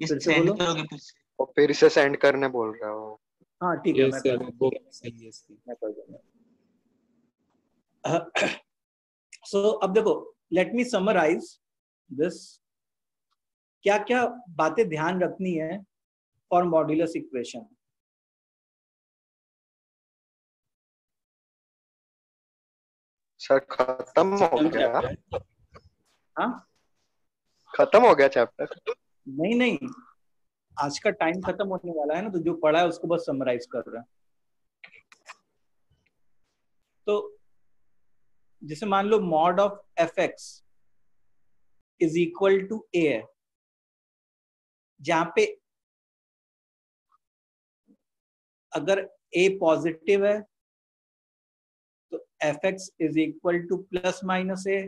ये फिर से सेंड करोगे फिर से। वो फिर से सेंड करने बोल रहा है। हाँ ठीक है सही है मैं कर दूँगा। सो अब देखो लेट मी समराइज दिस क्या क्या बातें ध्यान रखनी है फॉर मॉड्यूलस इक्वेशन सर खत्म हो गया। हाँ? खत्म हो गया चैप्टर नहीं नहीं। आज का टाइम खत्म होने वाला है ना तो जो पढ़ा है उसको बस समराइज कर रहे हैं। तो जैसे मान लो mod of f x is equal to a है जहाँ पे अगर ए पॉजिटिव है तो f x is equal to plus minus a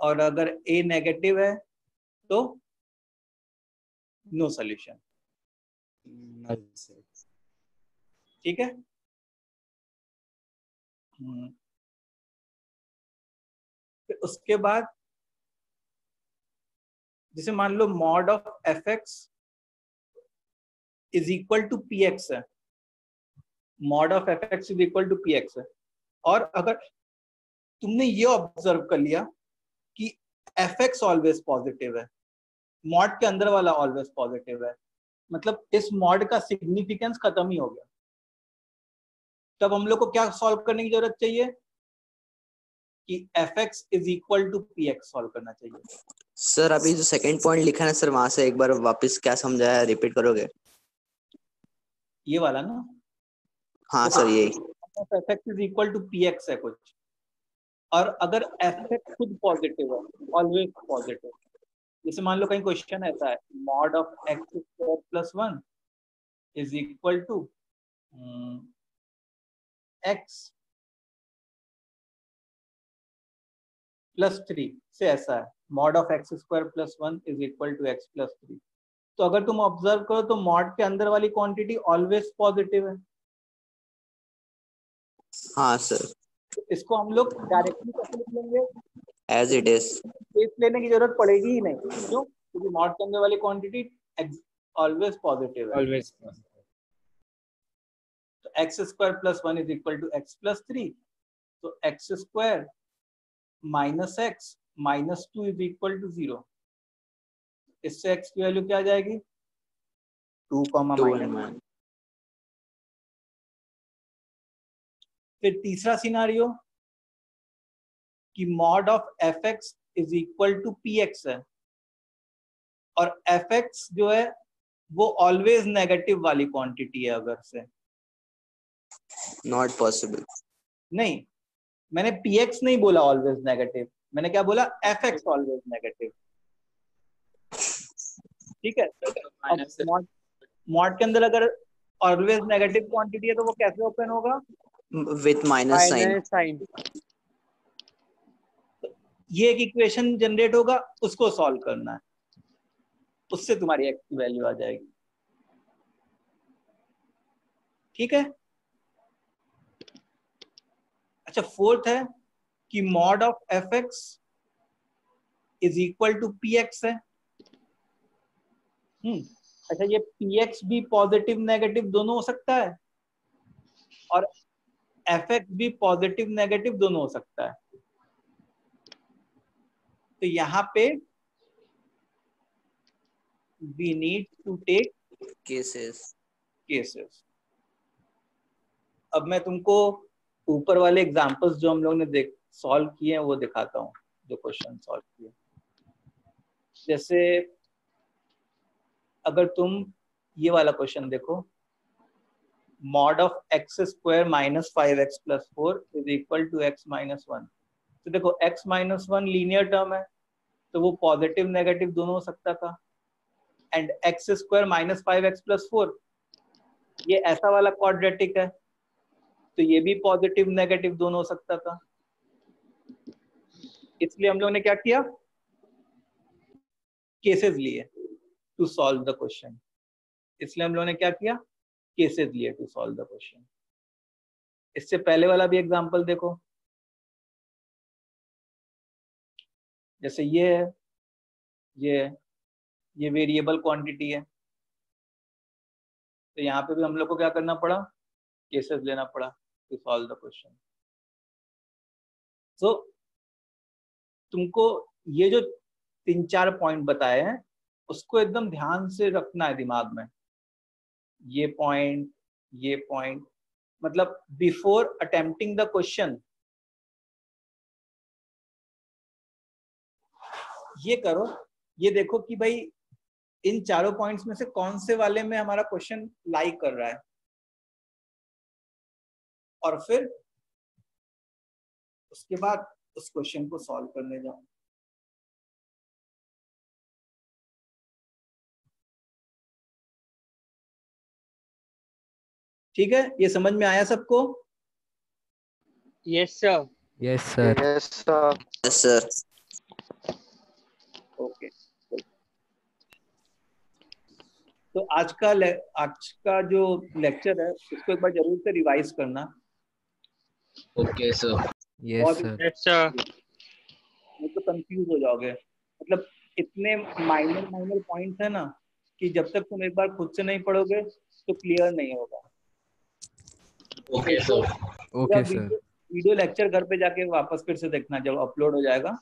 और अगर ए नेगेटिव है तो नो सोल्यूशन ठीक है? हम्म। फिर उसके बाद जैसे मान लो mod of f x is equal to p x है। Mod of f x is equal to p x है। और अगर तुमने ये ऑब्ज़र्व कर लिया एफ़ एक्स ऑलवेज पॉजिटिव है। मॉड के अंदर वाला ऑलवेज पॉजिटिव है। मतलब इस मॉड का सिग्निफिकेंस खत्म ही हो गया। तब हम लोग को क्या सॉल्व करने की ज़रूरत चाहिए? कि f x is equal to p x solve करना चाहिए। सर अभी जो सेकंड पॉइंट लिखा है सर वहाँ से एक बार वापस क्या समझाया रिपीट करोगे? ये वाला ना? हाँ तो सर यही। F x is equal to p x है कुछ। और अगर एफ़ खुद पॉजिटिव है ऑलवेज पॉजिटिव जैसे मान लो कहीं क्वेश्चन ऐसा है mod of x square plus one is equal to x plus three से ऐसा है। Mod of x square plus one is equal to x plus three तो अगर तुम ऑब्ज़र्व करो तो मॉड के अंदर वाली क्वांटिटी ऑलवेज पॉजिटिव है। हाँ सर इसको हम लोग डायरेक्टली कैसे लिख लेंगे? एज इट इज़ स्पेस लेने की ज़रूरत पड़ेगी ही नहीं क्यों? क्योंकि मॉड के अंदर वाली क्वांटिटी ऑलवेज पॉजिटिव है। ऑलवेज तो x square plus one is equal to x plus three तो x square minus x minus two is equal to zero इससे एक्स की वैल्यू क्या आ जाएगी? टू कॉमा माइनस फिर तीसरा सिनारियो कि mod of f x is equal to p x है। और एफ़ एक्स जो है वो ऑलवेज नेगेटिव वाली क्वांटिटी है अगर से। नॉट पॉसिबल नहीं मैंने पी एक्स नहीं बोला ऑलवेज नेगेटिव मैंने क्या बोला एफ़ एक्स ऑलवेज नेगेटिव ठीक है? मॉड मॉड के अंदर अगर ऑलवेज नेगेटिव क्वांटिटी है तो वो कैसे ओपन होगा? विथ माइनस साइन साइन ये एक इक्वेशन जनरेट होगा उसको सॉल्व करना है। उससे तुम्हारी एक्स की वैल्यू आ जाएगी। ठीक है? अच्छा फोर्थ है कि mod of f x is equal to p x है। हम्म अच्छा ये पी एक्स भी पॉजिटिव नेगेटिव दोनों हो सकता है। और एक्स भी पॉजिटिव नेगेटिव दोनों हो सकता है। तो यहाँ पे we need to take cases cases अब मैं तुमको ऊपर वाले एग्जांपल्स जो हम लोग ने देख सॉल्व किए हैं वो दिखाता हूँ जो क्वेश्चन सॉल्व किए जैसे अगर तुम ये वाला क्वेश्चन देखो of x square minus five x plus four is equal to x minus one तो देखो, x minus one linear term है तो वो पॉजिटिव नेगेटिव दोनों हो सकता था। And x square minus five x plus four ये ऐसा वाला क्वाड्रेटिक है तो ये भी पॉजिटिव नेगेटिव दोनों हो सकता था। इसलिए हम लोग ने क्या किया? केसेस लिए टू सॉल्व द क्वेश्चन इसलिए हम लोगों ने क्या किया? केसेस लिए टू सॉल्व द क्वेश्चन इससे पहले वाला भी एग्जांपल देखो। जैसे ये है, ये ये वेरिएबल क्वांटिटी है। तो यहाँ पे भी हम लोग को क्या करना पड़ा? केसेस लेना पड़ा to solve the question so तुमको ये जो तीन चार पॉइंट बताए हैं, उसको एकदम ध्यान से रखना है दिमाग में। ये पॉइंट ये पॉइंट मतलब बिफोर अटेम्प्टिंग द क्वेश्चन ये करो, ये देखो कि भाई इन चारों पॉइंट्स में से कौन से वाले में हमारा क्वेश्चन लाई कर रहा है। और फिर उसके बाद उस क्वेश्चन को सॉल्व करने जाओ। ठीक है? ये समझ में आया सबको? Yes sir yes sir yes sir yes sir okay तो आज का आज का जो लेक्चर है उसको एक बार ज़रूर से रिवाइज करना। Okay sir yes sir sir नहीं तो कंफ्यूज हो जाओगे। मतलब इतने माइनर माइनर पॉइंट्स है ना कि जब तक तुम एक बार खुद से नहीं पढ़ोगे तो क्लियर नहीं होगा। Okay sir okay sir video, lecture घर पे जाके वापस फिर से देखना जब अपलोड हो जाएगा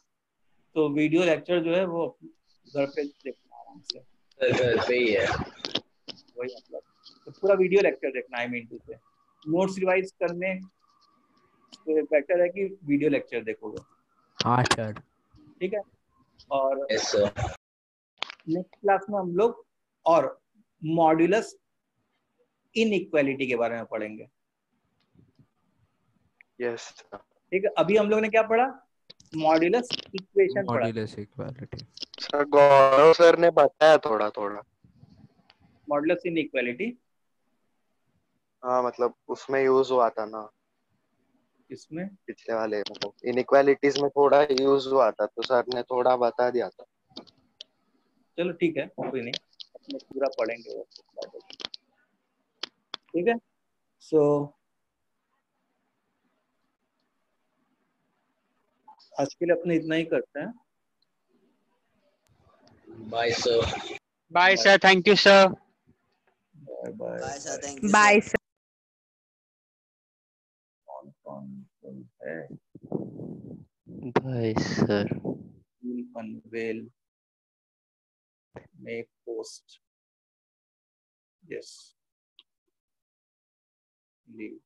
तो वीडियो लेक्चर जो है वो घर पे देखना आराम से। सर घर पे ही। है वही मतलब तो पूरा वीडियो लेक्चर देखना आई मीन टू से नोट्स रिवाइज करने तो बेटर है कि वीडियो लेक्चर देखोगे। हाँ सर ठीक है? और यस नेक्स्ट क्लास में हम लोग और मॉड्यूलस इनइक्वालिटी के बारे में पढ़ेंगे। यस ठीक है अभी हम लोग ने क्या पढ़ा? Modulus equation modulus equality sir Gaurav sir ने बताया थोड़ा थोड़ा। मॉड्यूलस इनइक्वालिटी हाँ मतलब उसमें यूज़ हुआ था ना। इसमें पिछले वाले मतलब इनइक्वालिटीज में थोड़ा यूज़ हुआ था तो सर ने थोड़ा बता दिया था। चलो ठीक है कोई नहीं। पूरा पढ़ेंगे। ठीक है? सो आज के लिए अपने इतना ही करते हैं। Bye sir bye sir thank you sir bye bye bye sir thank you bye sir कौन कौन है? Bye sir unveil make post. Yes. Leave